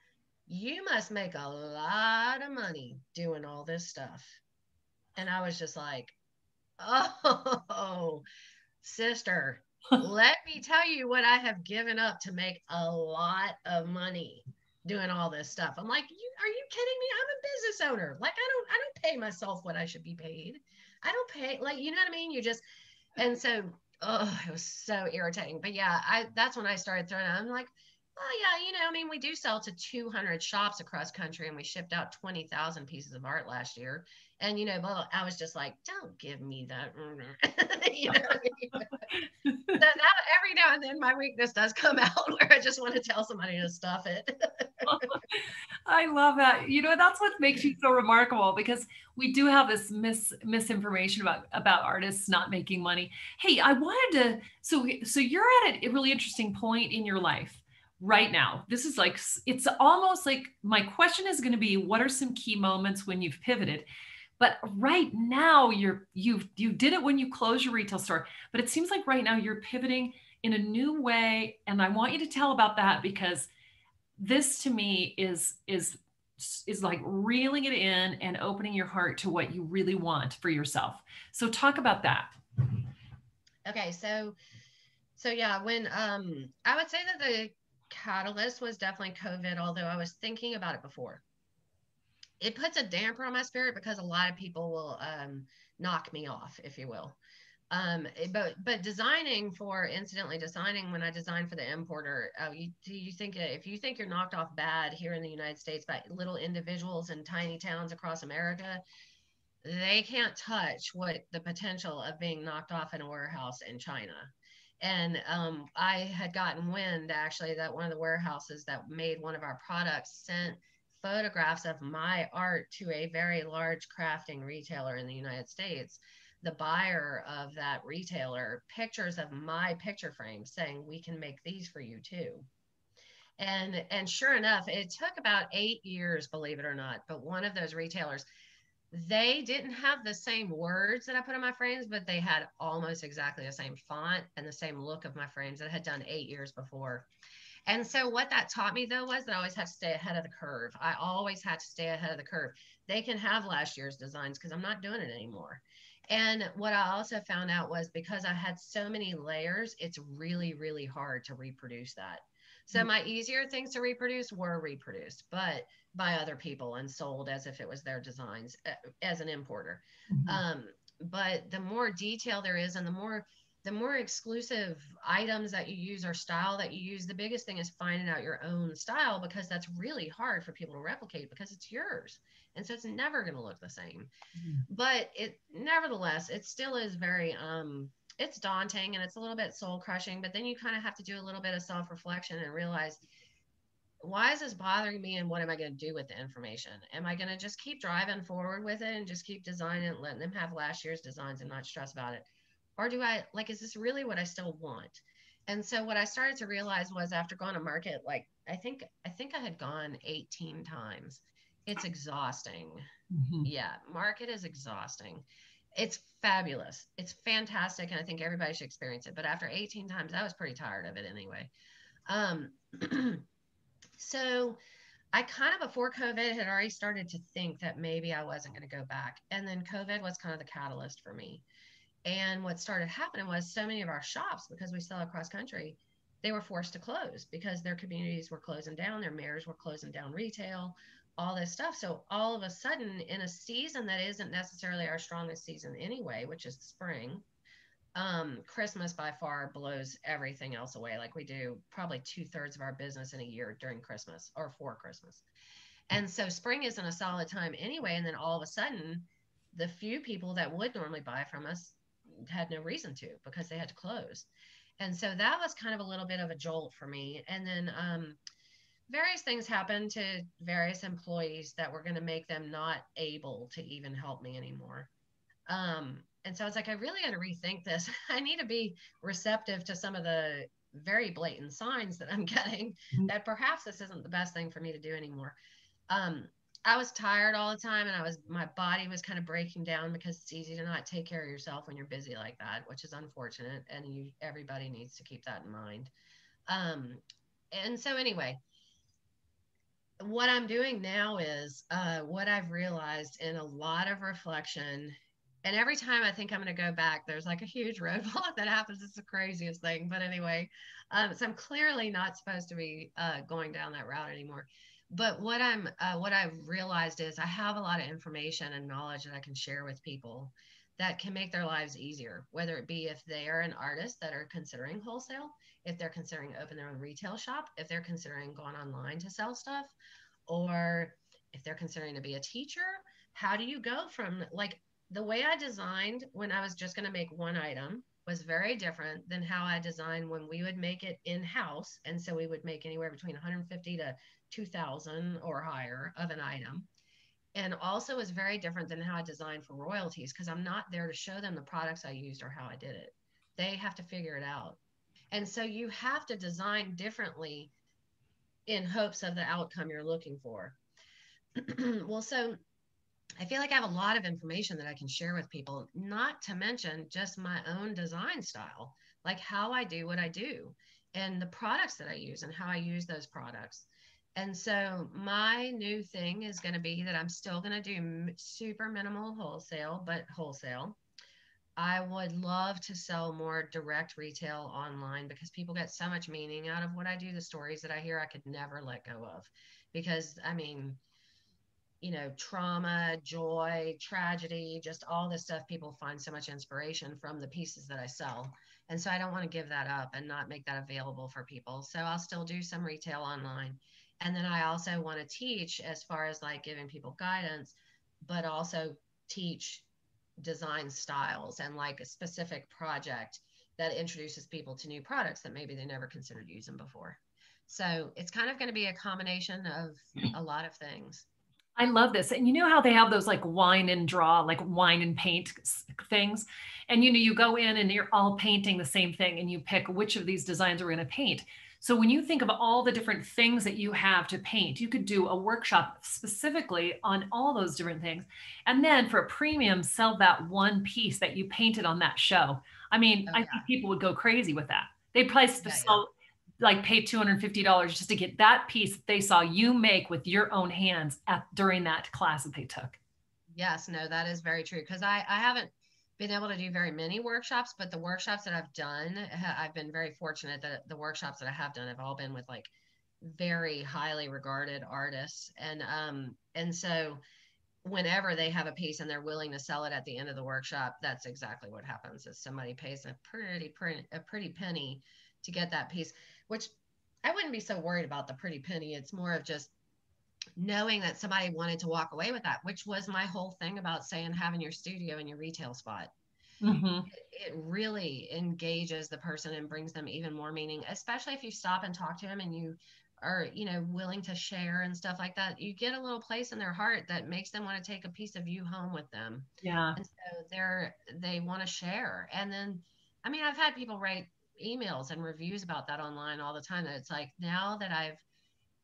You must make a lot of money doing all this stuff. And I was just like, Oh, sister, let me tell you what I have given up to make a lot of money. doing all this stuff. I'm like, you, are you kidding me? I'm a business owner. Like, I don't, I don't pay myself what I should be paid. I don't pay, like, you know what I mean? You just, and so, oh, it was so irritating. But yeah, I, that's when I started throwing out. I'm like, oh yeah, you know, I mean, we do sell to 200 shops across country and we shipped out 20,000 pieces of art last year. And, you know, blah, I was just like, don't give me that. you know, so every now and then my weakness does come out where I just want to tell somebody to stuff it. I love that. You know, that's what makes you so remarkable because we do have this mis misinformation about about artists not making money. Hey, I wanted to so so you're at a really interesting point in your life right now. This is like it's almost like my question is going to be what are some key moments when you've pivoted? But right now you're you you did it when you closed your retail store. But it seems like right now you're pivoting in a new way. And i want you to tell about that because this to me is is is like reeling it in and opening your heart to what you really want for yourself. So talk about that. Okay. So so yeah when um i would say that the catalyst was definitely covid although i was thinking about it before it puts a damper on my spirit because a lot of people will um, knock me off, if you will. Um, eh, but but designing for incidentally designing when I design for the importer, uh, you, do you think if you think you're knocked off bad here in the United States by little individuals in tiny towns across America, they can't touch what the potential of being knocked off in a warehouse in China. And um, I had gotten wind actually that one of the warehouses that made one of our products sent photographs of my art to a very large crafting retailer in the United States, the buyer of that retailer pictures of my picture frame saying, We can make these for you too. And, and sure enough, it took about eight years, believe it or not. But one of those retailers, they didn't have the same words that I put on my frames, but they had almost exactly the same font and the same look of my frames that I had done eight years before. And so what that taught me though was that I always have to stay ahead of the curve. I always had to stay ahead of the curve. They can have last year's designs because I'm not doing it anymore. And what I also found out was because I had so many layers, it's really, really hard to reproduce that. So mm-hmm. my easier things to reproduce were reproduced, but by other people and sold as if it was their designs uh, as an importer. Mm-hmm. Um, but the more detail there is and the more the more exclusive items that you use or style that you use, the biggest thing is finding out your own style because that's really hard for people to replicate because it's yours. And so it's never going to look the same. Mm-hmm. But it nevertheless, it still is very um it's daunting and it's a little bit soul crushing, but then you kind of have to do a little bit of self-reflection and realize why is this bothering me and what am I going to do with the information? Am I going to just keep driving forward with it and just keep designing and letting them have last year's designs and not stress about it? Or do I like, is this really what I still want? And so what I started to realize was after going to market, like I think I think I had gone 18 times. It's exhausting. Mm-hmm. Yeah, market is exhausting. It's fabulous. It's fantastic, and I think everybody should experience it. But after 18 times, I was pretty tired of it anyway. Um, so I kind of before COVID had already started to think that maybe I wasn't going to go back, and then COVID was kind of the catalyst for me. And what started happening was so many of our shops, because we sell across country, they were forced to close because their communities were closing down, their mayors were closing down retail, all this stuff. So all of a sudden, in a season that isn't necessarily our strongest season anyway, which is spring, um, Christmas by far blows everything else away. Like we do probably two thirds of our business in a year during Christmas or for Christmas. And so spring isn't a solid time anyway. And then all of a sudden, the few people that would normally buy from us had no reason to because they had to close. And so that was kind of a little bit of a jolt for me. And then um, various things happened to various employees that were going to make them not able to even help me anymore. Um, and so I was like, I really got to rethink this. I need to be receptive to some of the very blatant signs that I'm getting mm-hmm. that perhaps this isn't the best thing for me to do anymore. Um, I was tired all the time and I was my body was kind of breaking down because it's easy to not take care of yourself when you're busy like that, which is unfortunate and you everybody needs to keep that in mind. Um and so anyway, what I'm doing now is uh, what I've realized in a lot of reflection. And every time I think I'm going to go back, there's like a huge roadblock that happens. It's the craziest thing. But anyway, um, so I'm clearly not supposed to be uh, going down that route anymore but what I'm uh, what I've realized is I have a lot of information and knowledge that I can share with people that can make their lives easier, whether it be if they are an artist that are considering wholesale, if they're considering open their own retail shop, if they're considering going online to sell stuff, or if they're considering to be a teacher. How do you go from like the way I designed when I was just going to make one item was very different than how I designed when we would make it in house. And so we would make anywhere between 150 to 2000 or higher of an item. And also is very different than how I designed for royalties because I'm not there to show them the products I used or how I did it. They have to figure it out. And so you have to design differently in hopes of the outcome you're looking for. well, so I feel like I have a lot of information that I can share with people, not to mention just my own design style, like how I do what I do and the products that I use and how I use those products. And so my new thing is going to be that I'm still going to do super minimal wholesale, but wholesale. I would love to sell more direct retail online because people get so much meaning out of what I do. The stories that I hear, I could never let go of. Because, I mean, you know, trauma, joy, tragedy, just all this stuff, people find so much inspiration from the pieces that I sell. And so I don't want to give that up and not make that available for people. So I'll still do some retail online and then I also want to teach as far as like giving people guidance, but also teach design styles and like a specific project that introduces people to new products that maybe they never considered using before. So it's kind of going to be a combination of mm-hmm. a lot of things. I love this. And you know how they have those like wine and draw, like wine and paint things. And you know, you go in and you're all painting the same thing and you pick which of these designs we're going to paint. So when you think of all the different things that you have to paint, you could do a workshop specifically on all those different things. And then for a premium, sell that one piece that you painted on that show. I mean, oh, I think people would go crazy with that. They'd probably yeah, sell, yeah. like pay $250 just to get that piece that they saw you make with your own hands at, during that class that they took. Yes, no, that is very true. Cause I, I haven't been able to do very many workshops, but the workshops that I've done, I've been very fortunate that the workshops that I have done have all been with like very highly regarded artists. And um, and so whenever they have a piece and they're willing to sell it at the end of the workshop, that's exactly what happens is somebody pays a pretty, pretty a pretty penny to get that piece, which I wouldn't be so worried about the pretty penny. It's more of just knowing that somebody wanted to walk away with that, which was my whole thing about saying having your studio in your retail spot. Mm-hmm. It, it, really engages the person and brings them even more meaning, especially if you stop and talk to them and you are, you know, willing to share and stuff like that. You get a little place in their heart that makes them want to take a piece of you home with them. Yeah. And so they're they want to share. And then I mean, I've had people write emails and reviews about that online all the time that it's like now that I've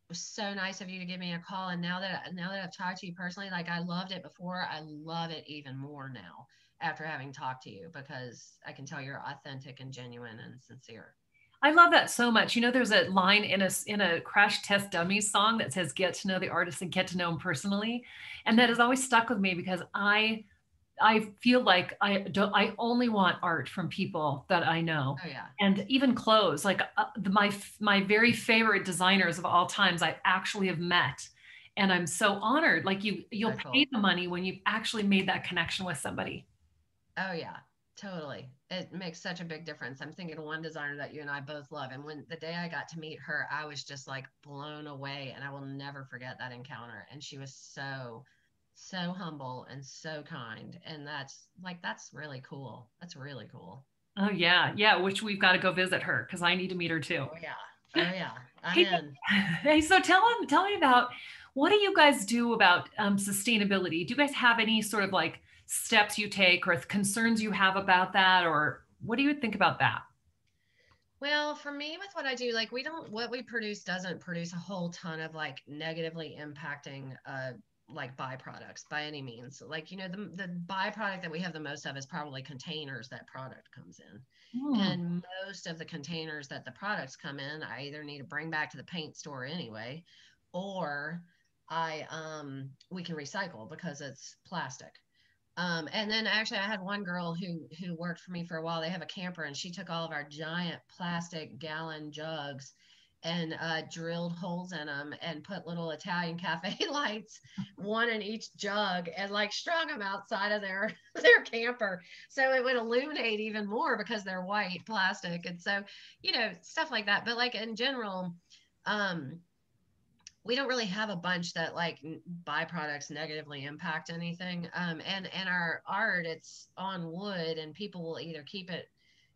was so nice of you to give me a call. And now that now that I've talked to you personally, like I loved it before, I love it even more now after having talked to you because I can tell you're authentic and genuine and sincere. I love that so much. You know, there's a line in a in a Crash Test Dummies song that says "Get to know the artist and get to know him personally," and that has always stuck with me because I I feel like I don't. I only want art from people that I know. Oh, yeah. And even clothes, like uh, the, my my very favorite designers of all times, I actually have met, and I'm so honored. Like you, you'll That's pay cool. the money when you've actually made that connection with somebody. Oh yeah, totally. It makes such a big difference. I'm thinking of one designer that you and I both love, and when the day I got to meet her, I was just like blown away, and I will never forget that encounter. And she was so so humble and so kind and that's like that's really cool. That's really cool. Oh yeah. Yeah which we've got to go visit her because i need to meet her too. Oh yeah. Oh yeah. I'm hey, in. hey so tell them tell me about what do you guys do about um, sustainability? Do you guys have any sort of like steps you take or concerns you have about that or what do you think about that? Well, for me, with what I do, like we don't, what we produce doesn't produce a whole ton of like negatively impacting uh, like byproducts by any means. Like, you know, the, the byproduct that we have the most of is probably containers that product comes in. Mm. And most of the containers that the products come in, I either need to bring back to the paint store anyway, or I um we can recycle because it's plastic. Um, and then actually I had one girl who who worked for me for a while. They have a camper and she took all of our giant plastic gallon jugs and uh, drilled holes in them and put little Italian cafe lights, one in each jug, and like strung them outside of their their camper, so it would illuminate even more because they're white plastic, and so you know stuff like that. But like in general, um, we don't really have a bunch that like byproducts negatively impact anything. Um, and and our art, it's on wood, and people will either keep it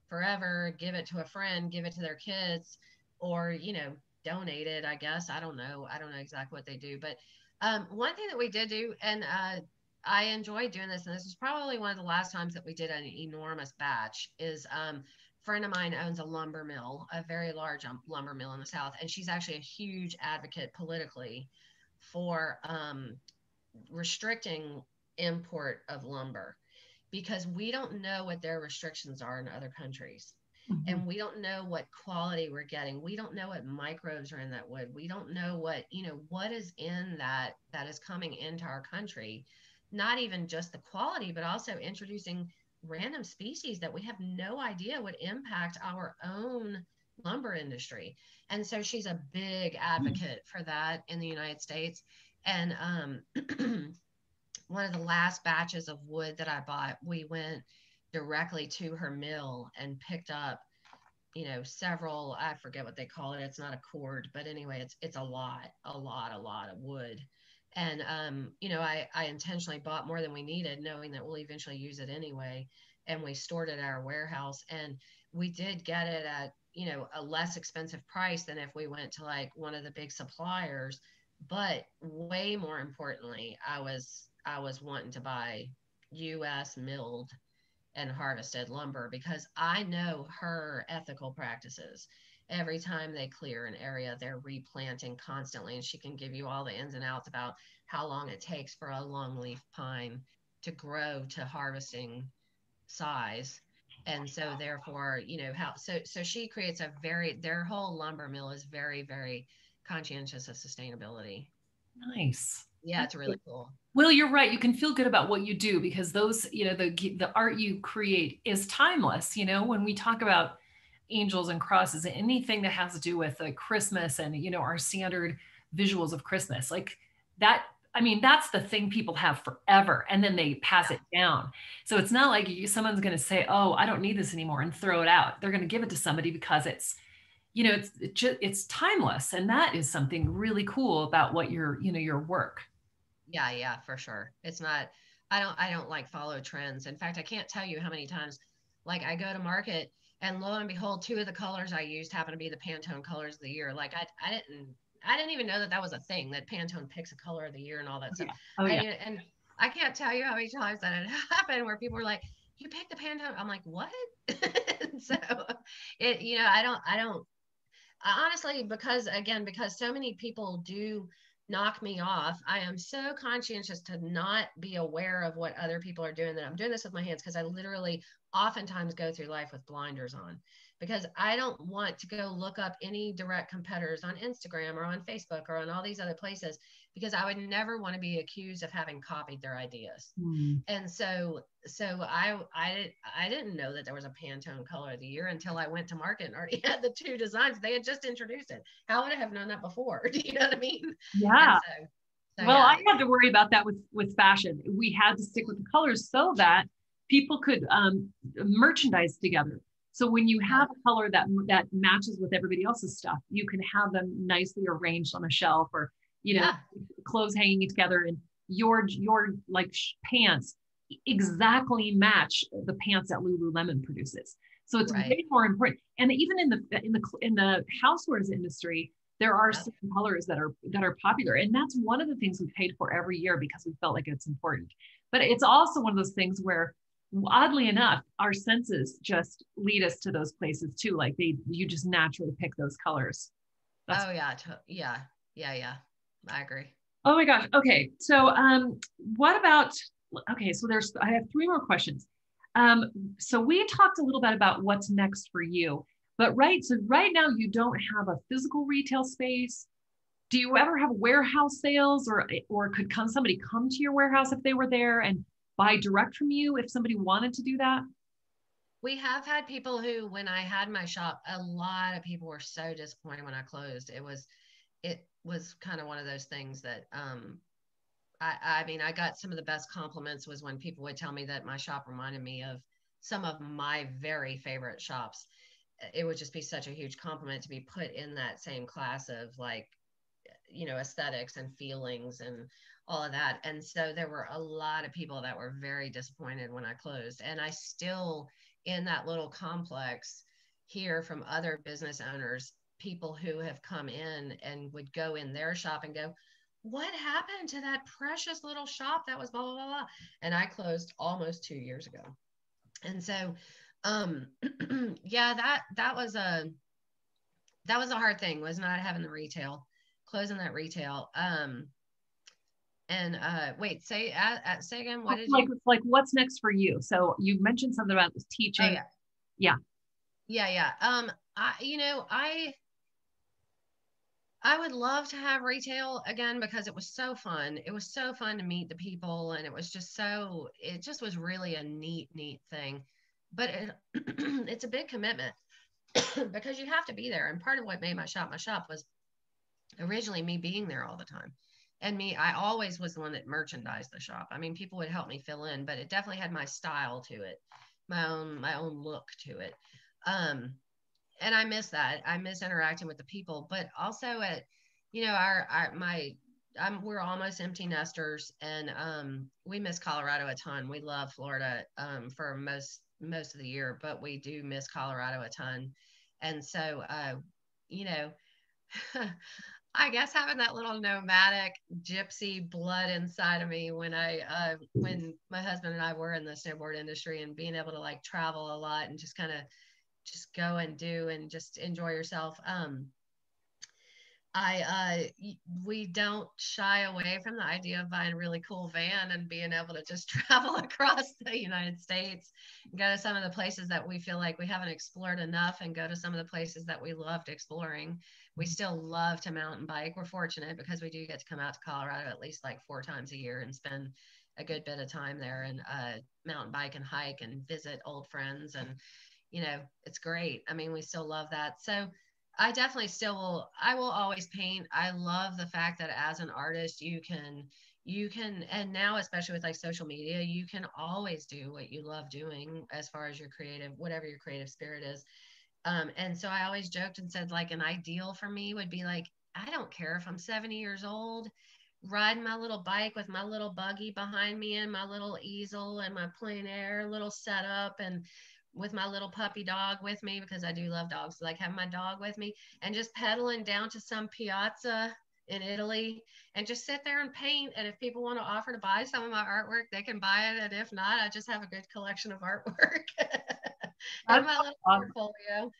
forever, give it to a friend, give it to their kids or you know donate it i guess. I don't know. I don't know exactly what they do. But um, one thing that we did do and uh, i enjoyed doing this and this was probably one of the last times that we did an enormous batch is um, a friend of mine owns a lumber mill a very large um, lumber mill in the south and she's actually a huge advocate politically for um, restricting import of lumber because we don't know what their restrictions are in other countries mm-hmm. and we don't know what quality we're getting we don't know what microbes are in that wood we don't know what you know what is in that that is coming into our country not even just the quality but also introducing random species that we have no idea would impact our own lumber industry and so she's a big mm-hmm. advocate mm-hmm. for that in the united states and um, one of the last batches of wood that i bought we went directly to her mill and picked up you know several i forget what they call it it's not a cord but anyway it's it's a lot a lot a lot of wood. And um you know i i intentionally bought more than we needed knowing that we'll eventually use it anyway. And we stored it at our warehouse and we did get it at you know a less expensive price than if we went to like one of the big suppliers. But way more importantly i was i was wanting to buy us milled and harvested lumber because I know her ethical practices. Every time they clear an area, they're replanting constantly, and she can give you all the ins and outs about how long it takes for a longleaf pine to grow to harvesting size. And so, therefore, you know how so so she creates a very their whole lumber mill is very very conscientious of sustainability. Nice. Yeah, it's really cool. Well, you're right. You can feel good about what you do because those, you know, the the art you create is timeless. You know, when we talk about angels and crosses, anything that has to do with like Christmas and you know our standard visuals of Christmas, like that. I mean, that's the thing people have forever, and then they pass it down. So it's not like you, someone's going to say, "Oh, I don't need this anymore," and throw it out. They're going to give it to somebody because it's you know it's it just, it's timeless and that is something really cool about what your you know your work yeah, yeah, for sure. It's not I don't I don't like follow trends. In fact, I can't tell you how many times like I go to market and lo and behold, two of the colors I used happen to be the Pantone colors of the year. Like I I didn't I didn't even know that that was a thing that Pantone picks a color of the year and all that stuff. Oh, yeah. Oh, yeah. And, and I can't tell you how many times that had happened where people were like, "You picked the Pantone." I'm like, "What?" so it you know I don't I don't honestly because again because so many people do knock me off. I am so conscientious to not be aware of what other people are doing that I'm doing this with my hands because I literally oftentimes go through life with blinders on because I don't want to go look up any direct competitors on Instagram or on Facebook or on all these other places because I would never want to be accused of having copied their ideas. Mm-hmm. And so so I I I didn't know that there was a Pantone color of the year until I went to market and already had the two designs. They had just introduced it. How would I have known that before? Do you know what I mean? Yeah. So, so, well, yeah. I had to worry about that with with fashion. We had to stick with the colors so that people could um, merchandise together. So when you have a color that that matches with everybody else's stuff, you can have them nicely arranged on a shelf or you know yeah. clothes hanging together and your your like pants exactly match the pants that Lululemon produces. So it's right. way more important. And even in the in the in the housewares industry, there are yeah. certain colors that are that are popular, and that's one of the things we paid for every year because we felt like it's important. But it's also one of those things where oddly enough, our senses just lead us to those places too. Like they, you just naturally pick those colors. That's oh yeah, yeah, yeah, yeah. I agree. Oh my gosh. Okay, so um, what about? Okay, so there's. I have three more questions. Um, so we talked a little bit about what's next for you, but right. So right now you don't have a physical retail space. Do you ever have warehouse sales, or or could come somebody come to your warehouse if they were there and buy direct from you if somebody wanted to do that? we have had people who, when I had my shop, a lot of people were so disappointed when I closed. It was, it was kind of one of those things that, um, I, I mean, I got some of the best compliments was when people would tell me that my shop reminded me of some of my very favorite shops. It would just be such a huge compliment to be put in that same class of like, you know, aesthetics and feelings and all of that. And so there were a lot of people that were very disappointed when I closed. And I still, in that little complex hear from other business owners, people who have come in and would go in their shop and go, What happened to that precious little shop that was blah, blah, blah, blah? And I closed almost two years ago. And so, um, yeah, that, that was a, that was a hard thing was not having the retail, closing that retail. Um, and uh, wait, say uh, uh, say again. What did like you... like what's next for you? So you mentioned something about this teaching. Oh, yeah. yeah. Yeah, yeah. Um, I you know I I would love to have retail again because it was so fun. It was so fun to meet the people, and it was just so it just was really a neat neat thing. But it, it's a big commitment because you have to be there. And part of what made my shop my shop was originally me being there all the time and me i always was the one that merchandised the shop i mean people would help me fill in but it definitely had my style to it my own my own look to it um and i miss that. I miss interacting with the people but also at you know our, our my I'm, we're almost empty nesters and um, we miss colorado a ton. We love florida um, for most most of the year but we do miss colorado a ton. And so uh, you know I guess having that little nomadic gypsy blood inside of me when I uh, when my husband and I were in the snowboard industry and being able to like travel a lot and just kind of just go and do and just enjoy yourself. Um, I uh, we don't shy away from the idea of buying a really cool van and being able to just travel across the United States, go to some of the places that we feel like we haven't explored enough, and go to some of the places that we loved exploring we still love to mountain bike. We're fortunate because we do get to come out to Colorado at least like four times a year and spend a good bit of time there and uh, mountain bike and hike and visit old friends. And, you know, it's great. I mean, we still love that. So I definitely still will, I will always paint. I love the fact that as an artist, you can, you can, and now, especially with like social media, you can always do what you love doing as far as your creative, whatever your creative spirit is um, and so I always joked and said, like, an ideal for me would be like, I don't care if I'm 70 years old, riding my little bike with my little buggy behind me and my little easel and my plein air little setup and with my little puppy dog with me because I do love dogs. So like have my dog with me and just pedaling down to some piazza in Italy and just sit there and paint. And if people want to offer to buy some of my artwork, they can buy it. And if not, I just have a good collection of artwork. in my little portfolio.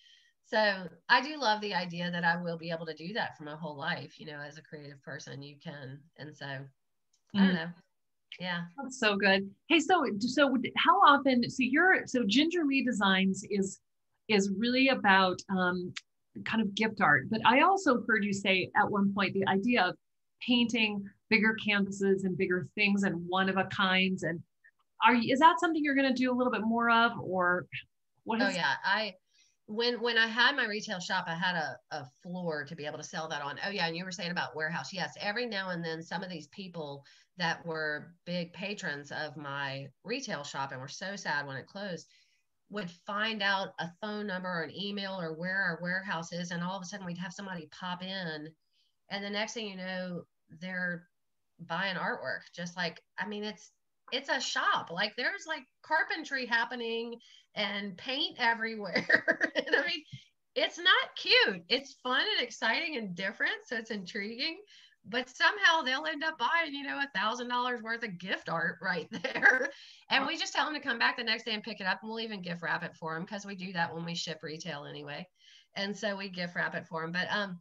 So I do love the idea that I will be able to do that for my whole life. You know, as a creative person, you can, and so I don't mm. know. Yeah, that's so good. Hey, so so how often? So you're so Ginger Leigh Designs is is really about um, kind of gift art, but I also heard you say at one point the idea of painting bigger canvases and bigger things and one of a kinds and are you, is that something you're going to do a little bit more of or what oh yeah, I when when I had my retail shop, I had a, a floor to be able to sell that on. Oh yeah, and you were saying about warehouse. Yes, every now and then some of these people that were big patrons of my retail shop and were so sad when it closed would find out a phone number or an email or where our warehouse is and all of a sudden we'd have somebody pop in and the next thing you know they're buying artwork just like i mean it's it's a shop like there's like carpentry happening and paint everywhere. and I mean, it's not cute. It's fun and exciting and different. So it's intriguing. But somehow they'll end up buying, you know, a thousand dollars worth of gift art right there. And we just tell them to come back the next day and pick it up. And we'll even gift wrap it for them because we do that when we ship retail anyway. And so we gift wrap it for them. But um,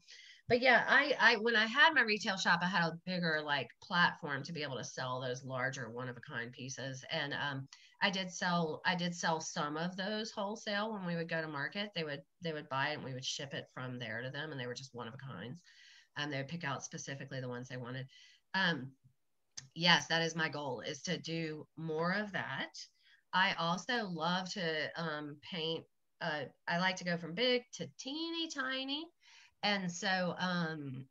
but yeah, I, I when I had my retail shop, I had a bigger like platform to be able to sell those larger one of a kind pieces. And um, I did sell I did sell some of those wholesale when we would go to market. They would they would buy it and we would ship it from there to them, and they were just one of a kinds. And they would pick out specifically the ones they wanted. Um, yes, that is my goal is to do more of that. I also love to um, paint. Uh, I like to go from big to teeny tiny, and so um,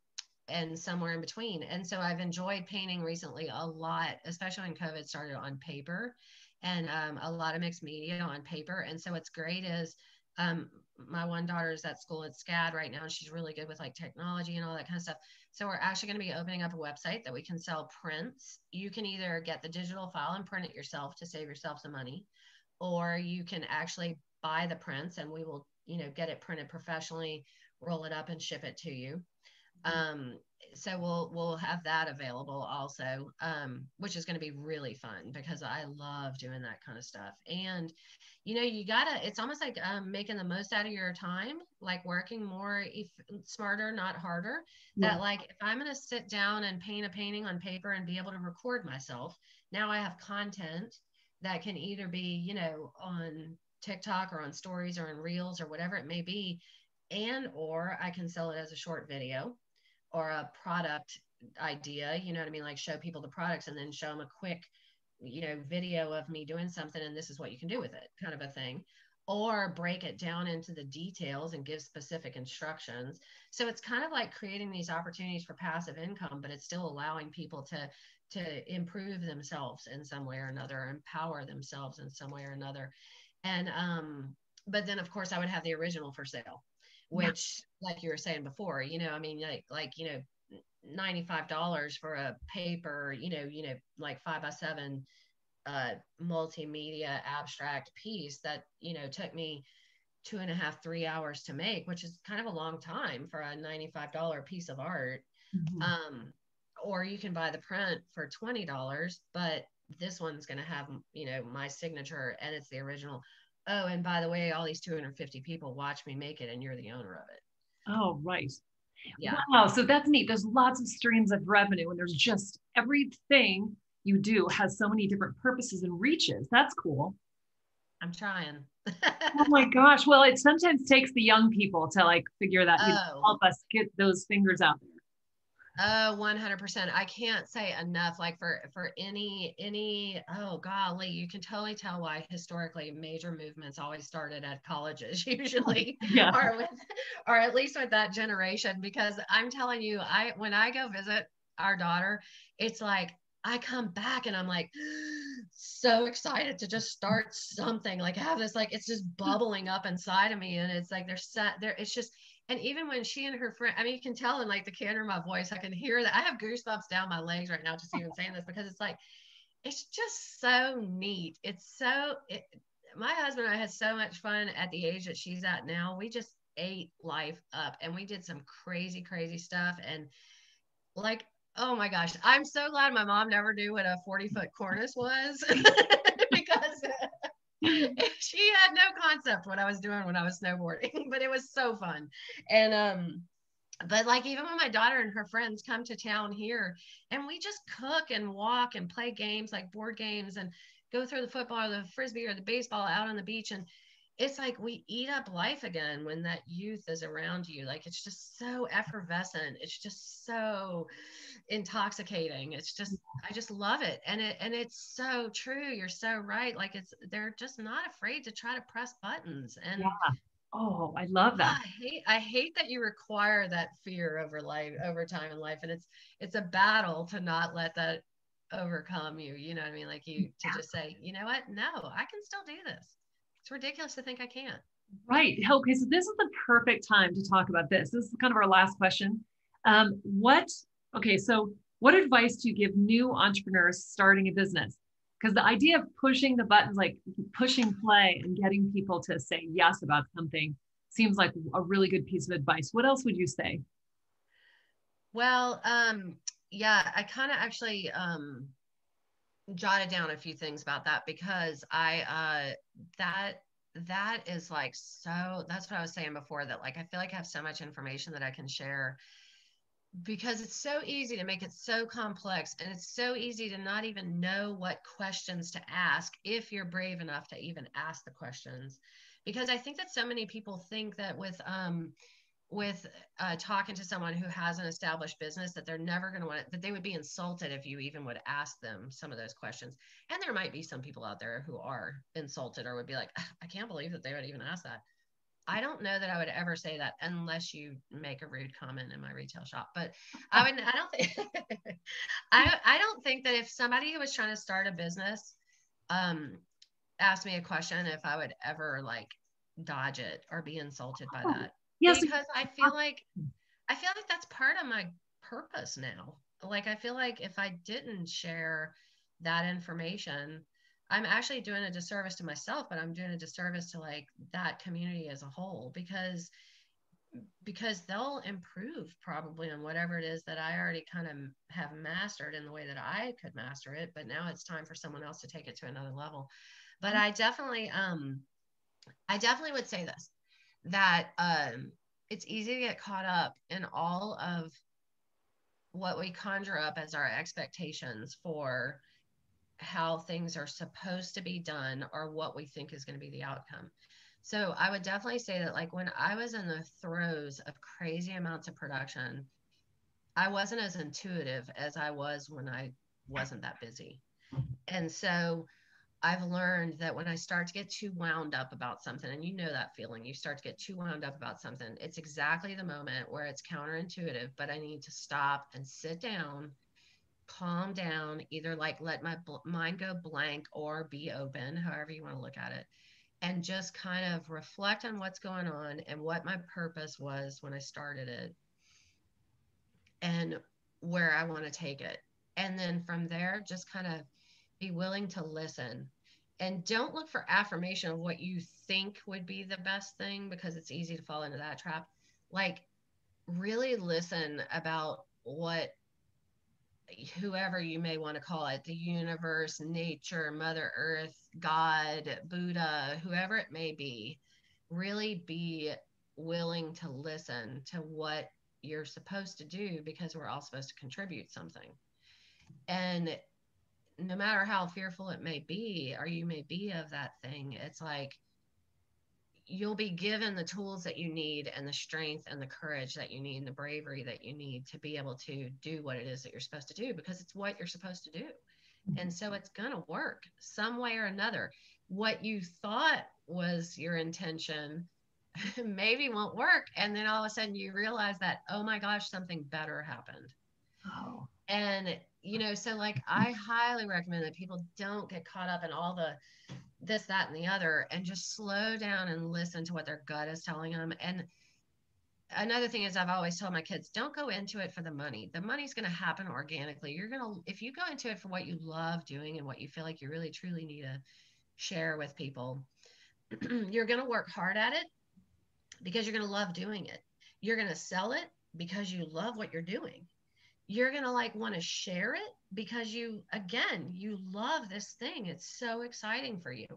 and somewhere in between. And so I've enjoyed painting recently a lot, especially when COVID started on paper, and um, a lot of mixed media on paper. And so what's great is um, my one daughter is at school at SCAD right now, and she's really good with like technology and all that kind of stuff. So we're actually going to be opening up a website that we can sell prints. You can either get the digital file and print it yourself to save yourself some money, or you can actually buy the prints and we will, you know, get it printed professionally, roll it up and ship it to you. Mm-hmm. Um, so we'll we'll have that available also, um, which is going to be really fun because I love doing that kind of stuff. And you know, you gotta. It's almost like um, making the most out of your time, like working more if, smarter, not harder. Yeah. That like if I'm going to sit down and paint a painting on paper and be able to record myself, now I have content that can either be you know on TikTok or on stories or in reels or whatever it may be and or I can sell it as a short video or a product idea, you know what I mean? Like show people the products and then show them a quick, you know, video of me doing something and this is what you can do with it, kind of a thing. Or break it down into the details and give specific instructions. So it's kind of like creating these opportunities for passive income, but it's still allowing people to to improve themselves in some way or another, empower themselves in some way or another. And um, but then of course I would have the original for sale which like you were saying before you know i mean like like you know $95 for a paper you know you know like five by seven uh multimedia abstract piece that you know took me two and a half three hours to make which is kind of a long time for a $95 piece of art. Mm-hmm. um or you can buy the print for $20 but this one's going to have you know my signature and it's the original oh, and by the way, all these 250 people watch me make it and you're the owner of it. Oh, right. Yeah. Wow. So that's neat. There's lots of streams of revenue and there's just everything you do has so many different purposes and reaches. That's cool. I'm trying. oh my gosh. Well, it sometimes takes the young people to like figure that oh. help us get those fingers out there. Oh, 100%. I can't say enough like for for any any oh golly, you can totally tell why historically major movements always started at colleges usually yeah. or with or at least with that generation because I'm telling you, I when I go visit our daughter, it's like I come back and I'm like so excited to just start something like have this like it's just bubbling up inside of me and it's like there's set there it's just and even when she and her friend, I mean, you can tell in like the candor of my voice, I can hear that. I have goosebumps down my legs right now just even saying this because it's like, it's just so neat. It's so, it, my husband and I had so much fun at the age that she's at now. We just ate life up and we did some crazy, crazy stuff. And like, oh my gosh, I'm so glad my mom never knew what a 40 foot cornice was she had no concept what I was doing when I was snowboarding, but it was so fun. And um but like even when my daughter and her friends come to town here and we just cook and walk and play games like board games and go through the football or the frisbee or the baseball out on the beach and it's like we eat up life again when that youth is around you. Like it's just so effervescent. It's just so intoxicating. It's just i just love it. And it and it's so true. You're so right. Like it's they're just not afraid to try to press buttons. And yeah. oh i love that. I hate i hate that you require that fear over life over time in life. And it's it's a battle to not let that overcome you. You know what i mean? Like you to just say you know what? No i can still do this it's ridiculous to think I can't. Right. Okay. So this is the perfect time to talk about this. This is kind of our last question. Um, what, okay, so what advice do you give new entrepreneurs starting a business? Because the idea of pushing the buttons, like pushing play and getting people to say yes about something, seems like a really good piece of advice. What else would you say? Well, um, yeah, I kind of actually um, jotted down a few things about that because I uh that that is like so that's what I was saying before that like I feel like I have so much information that I can share because it's so easy to make it so complex and it's so easy to not even know what questions to ask if you're brave enough to even ask the questions. Because I think that so many people think that with um with uh, talking to someone who has an established business that they're never going to want that they would be insulted if you even would ask them some of those questions. And there might be some people out there who are insulted or would be like i can't believe that they would even ask that. I don't know that i would ever say that unless you make a rude comment in my retail shop but i would i don't think I, I don't think that if somebody who was trying to start a business um asked me a question if i would ever like dodge it or be insulted by that Yes. Because I feel like I feel like that's part of my purpose now. Like I feel like if I didn't share that information, I'm actually doing a disservice to myself, but I'm doing a disservice to like that community as a whole because because they'll improve probably on whatever it is that I already kind of have mastered in the way that I could master it, but now it's time for someone else to take it to another level. But mm-hmm. I definitely um I definitely would say this that um, it's easy to get caught up in all of what we conjure up as our expectations for how things are supposed to be done or what we think is going to be the outcome. So I would definitely say that like when I was in the throes of crazy amounts of production, I wasn't as intuitive as I was when I wasn't that busy. And so I've learned that when I start to get too wound up about something, and you know that feeling, you start to get too wound up about something, it's exactly the moment where it's counterintuitive, but I need to stop and sit down, calm down, either like let my bl- mind go blank or be open, however you want to look at it, and just kind of reflect on what's going on and what my purpose was when I started it and where I want to take it. And then from there, just kind of be willing to listen. And don't look for affirmation of what you think would be the best thing because it's easy to fall into that trap. Like really listen about what whoever you may want to call it the universe nature mother earth god buddha whoever it may be. Really be willing to listen to what you're supposed to do because we're all supposed to contribute something. And no matter how fearful it may be or you may be of that thing it's like you'll be given the tools that you need and the strength and the courage that you need and the bravery that you need to be able to do what it is that you're supposed to do because it's what you're supposed to do. Mm-hmm. And so it's going to work some way or another. What you thought was your intention maybe won't work and then all of a sudden you realize that oh my gosh something better happened. Oh. and you know so like i highly recommend that people don't get caught up in all the this that and the other and just slow down and listen to what their gut is telling them and another thing is i've always told my kids don't go into it for the money. The money's going to happen organically. You're going to if you go into it for what you love doing and what you feel like you really truly need to share with people you're going to work hard at it because you're going to love doing it. You're going to sell it because you love what you're doing you're going to like want to share it because you again you love this thing. It's so exciting for you.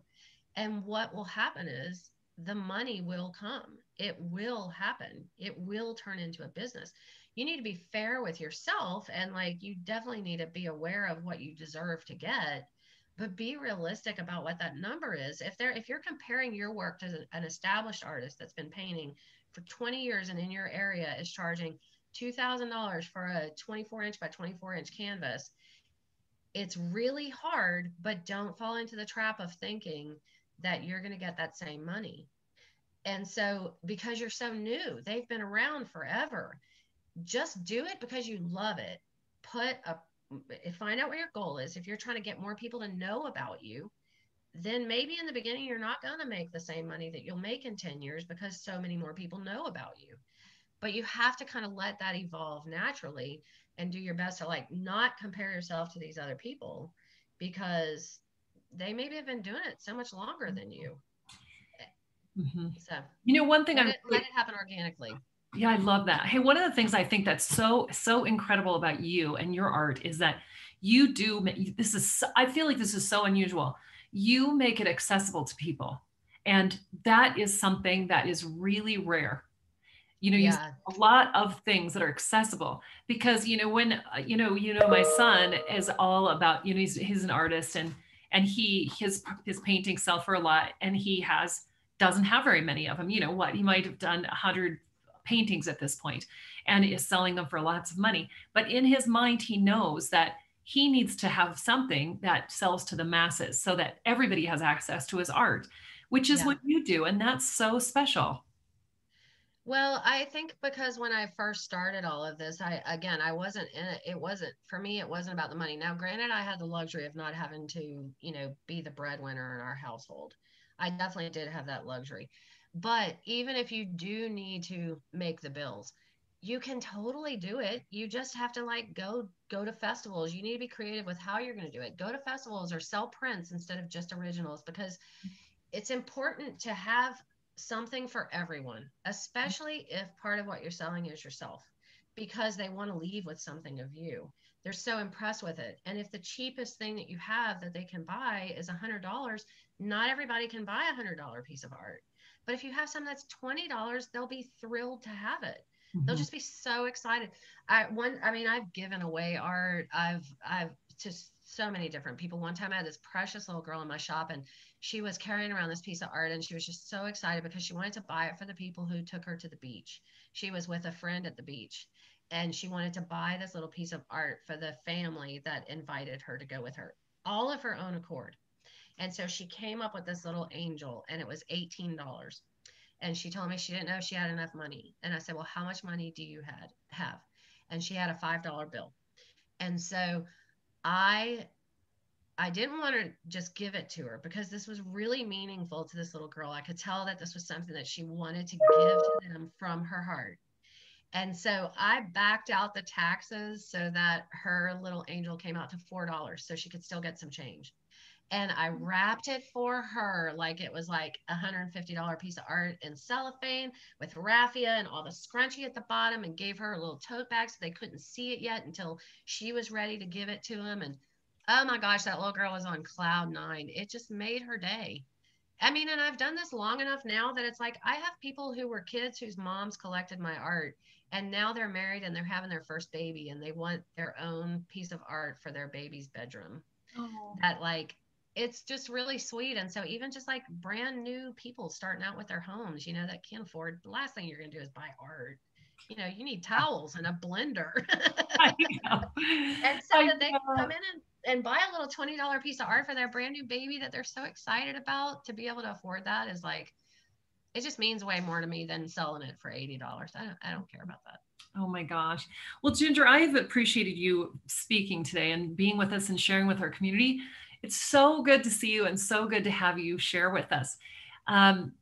And what will happen is the money will come. It will happen. It will turn into a business. You need to be fair with yourself and like you definitely need to be aware of what you deserve to get but be realistic about what that number is. If they're if you're comparing your work to an established artist that's been painting for 20 years and in your area is charging $2,000 for a 24 inch by 24 inch canvas. It's really hard, but don't fall into the trap of thinking that you're going to get that same money. And so, because you're so new, they've been around forever. Just do it because you love it. Put a find out what your goal is. If you're trying to get more people to know about you, then maybe in the beginning you're not going to make the same money that you'll make in 10 years because so many more people know about you but you have to kind of let that evolve naturally and do your best to like not compare yourself to these other people because they maybe have been doing it so much longer than you. Mm-hmm. so you know one thing let, it, let it happen organically. Yeah i love that. Hey one of the things i think that's so so incredible about you and your art is that you do this is i feel like this is so unusual. You make it accessible to people and that is something that is really rare you know yeah. a lot of things that are accessible because you know when uh, you know you know my son is all about you know he's, he's an artist and and he his his paintings sell for a lot and he has doesn't have very many of them you know what he might have done 100 paintings at this point and is selling them for lots of money. But in his mind, he knows that he needs to have something that sells to the masses so that everybody has access to his art, which is yeah. what you do. And that's so special. Well, I think because when I first started all of this, I again I wasn't in it. It wasn't for me. It wasn't about the money. Now, granted, I had the luxury of not having to, you know, be the breadwinner in our household. I definitely did have that luxury. But even if you do need to make the bills, you can totally do it. You just have to like go go to festivals. You need to be creative with how you're going to do it. Go to festivals or sell prints instead of just originals because it's important to have something for everyone, especially if part of what you're selling is yourself, because they want to leave with something of you. They're so impressed with it. And if the cheapest thing that you have that they can buy is a $100, not everybody can buy a $100 piece of art. But if you have something that's $20, they'll be thrilled to have it. Mm-hmm. They'll just be so excited. I one I mean I've given away art. I've I've just so many different people. One time I had this precious little girl in my shop and she was carrying around this piece of art and she was just so excited because she wanted to buy it for the people who took her to the beach. She was with a friend at the beach and she wanted to buy this little piece of art for the family that invited her to go with her, all of her own accord. And so she came up with this little angel and it was $18. And she told me she didn't know she had enough money. And I said, Well, how much money do you had have? And she had a five dollar bill. And so I I didn't want to just give it to her because this was really meaningful to this little girl. I could tell that this was something that she wanted to give to them from her heart. And so I backed out the taxes so that her little angel came out to $4 so she could still get some change. And I wrapped it for her like it was like a $150 piece of art in cellophane with raffia and all the scrunchie at the bottom and gave her a little tote bag so they couldn't see it yet until she was ready to give it to him. And oh my gosh, that little girl was on cloud nine. It just made her day. I mean, and I've done this long enough now that it's like I have people who were kids whose moms collected my art and now they're married and they're having their first baby and they want their own piece of art for their baby's bedroom. Oh. That like it's just really sweet. And so even just like brand new people starting out with their homes, you know, that can't afford the last thing you're gonna do is buy art you know, you need towels and a blender. and so I that they know. come in and, and buy a little $20 piece of art for their brand new baby that they're so excited about to be able to afford that is like, it just means way more to me than selling it for $80. I don't, I don't care about that. Oh my gosh. Well, Ginger, I've appreciated you speaking today and being with us and sharing with our community. It's so good to see you and so good to have you share with us. Um,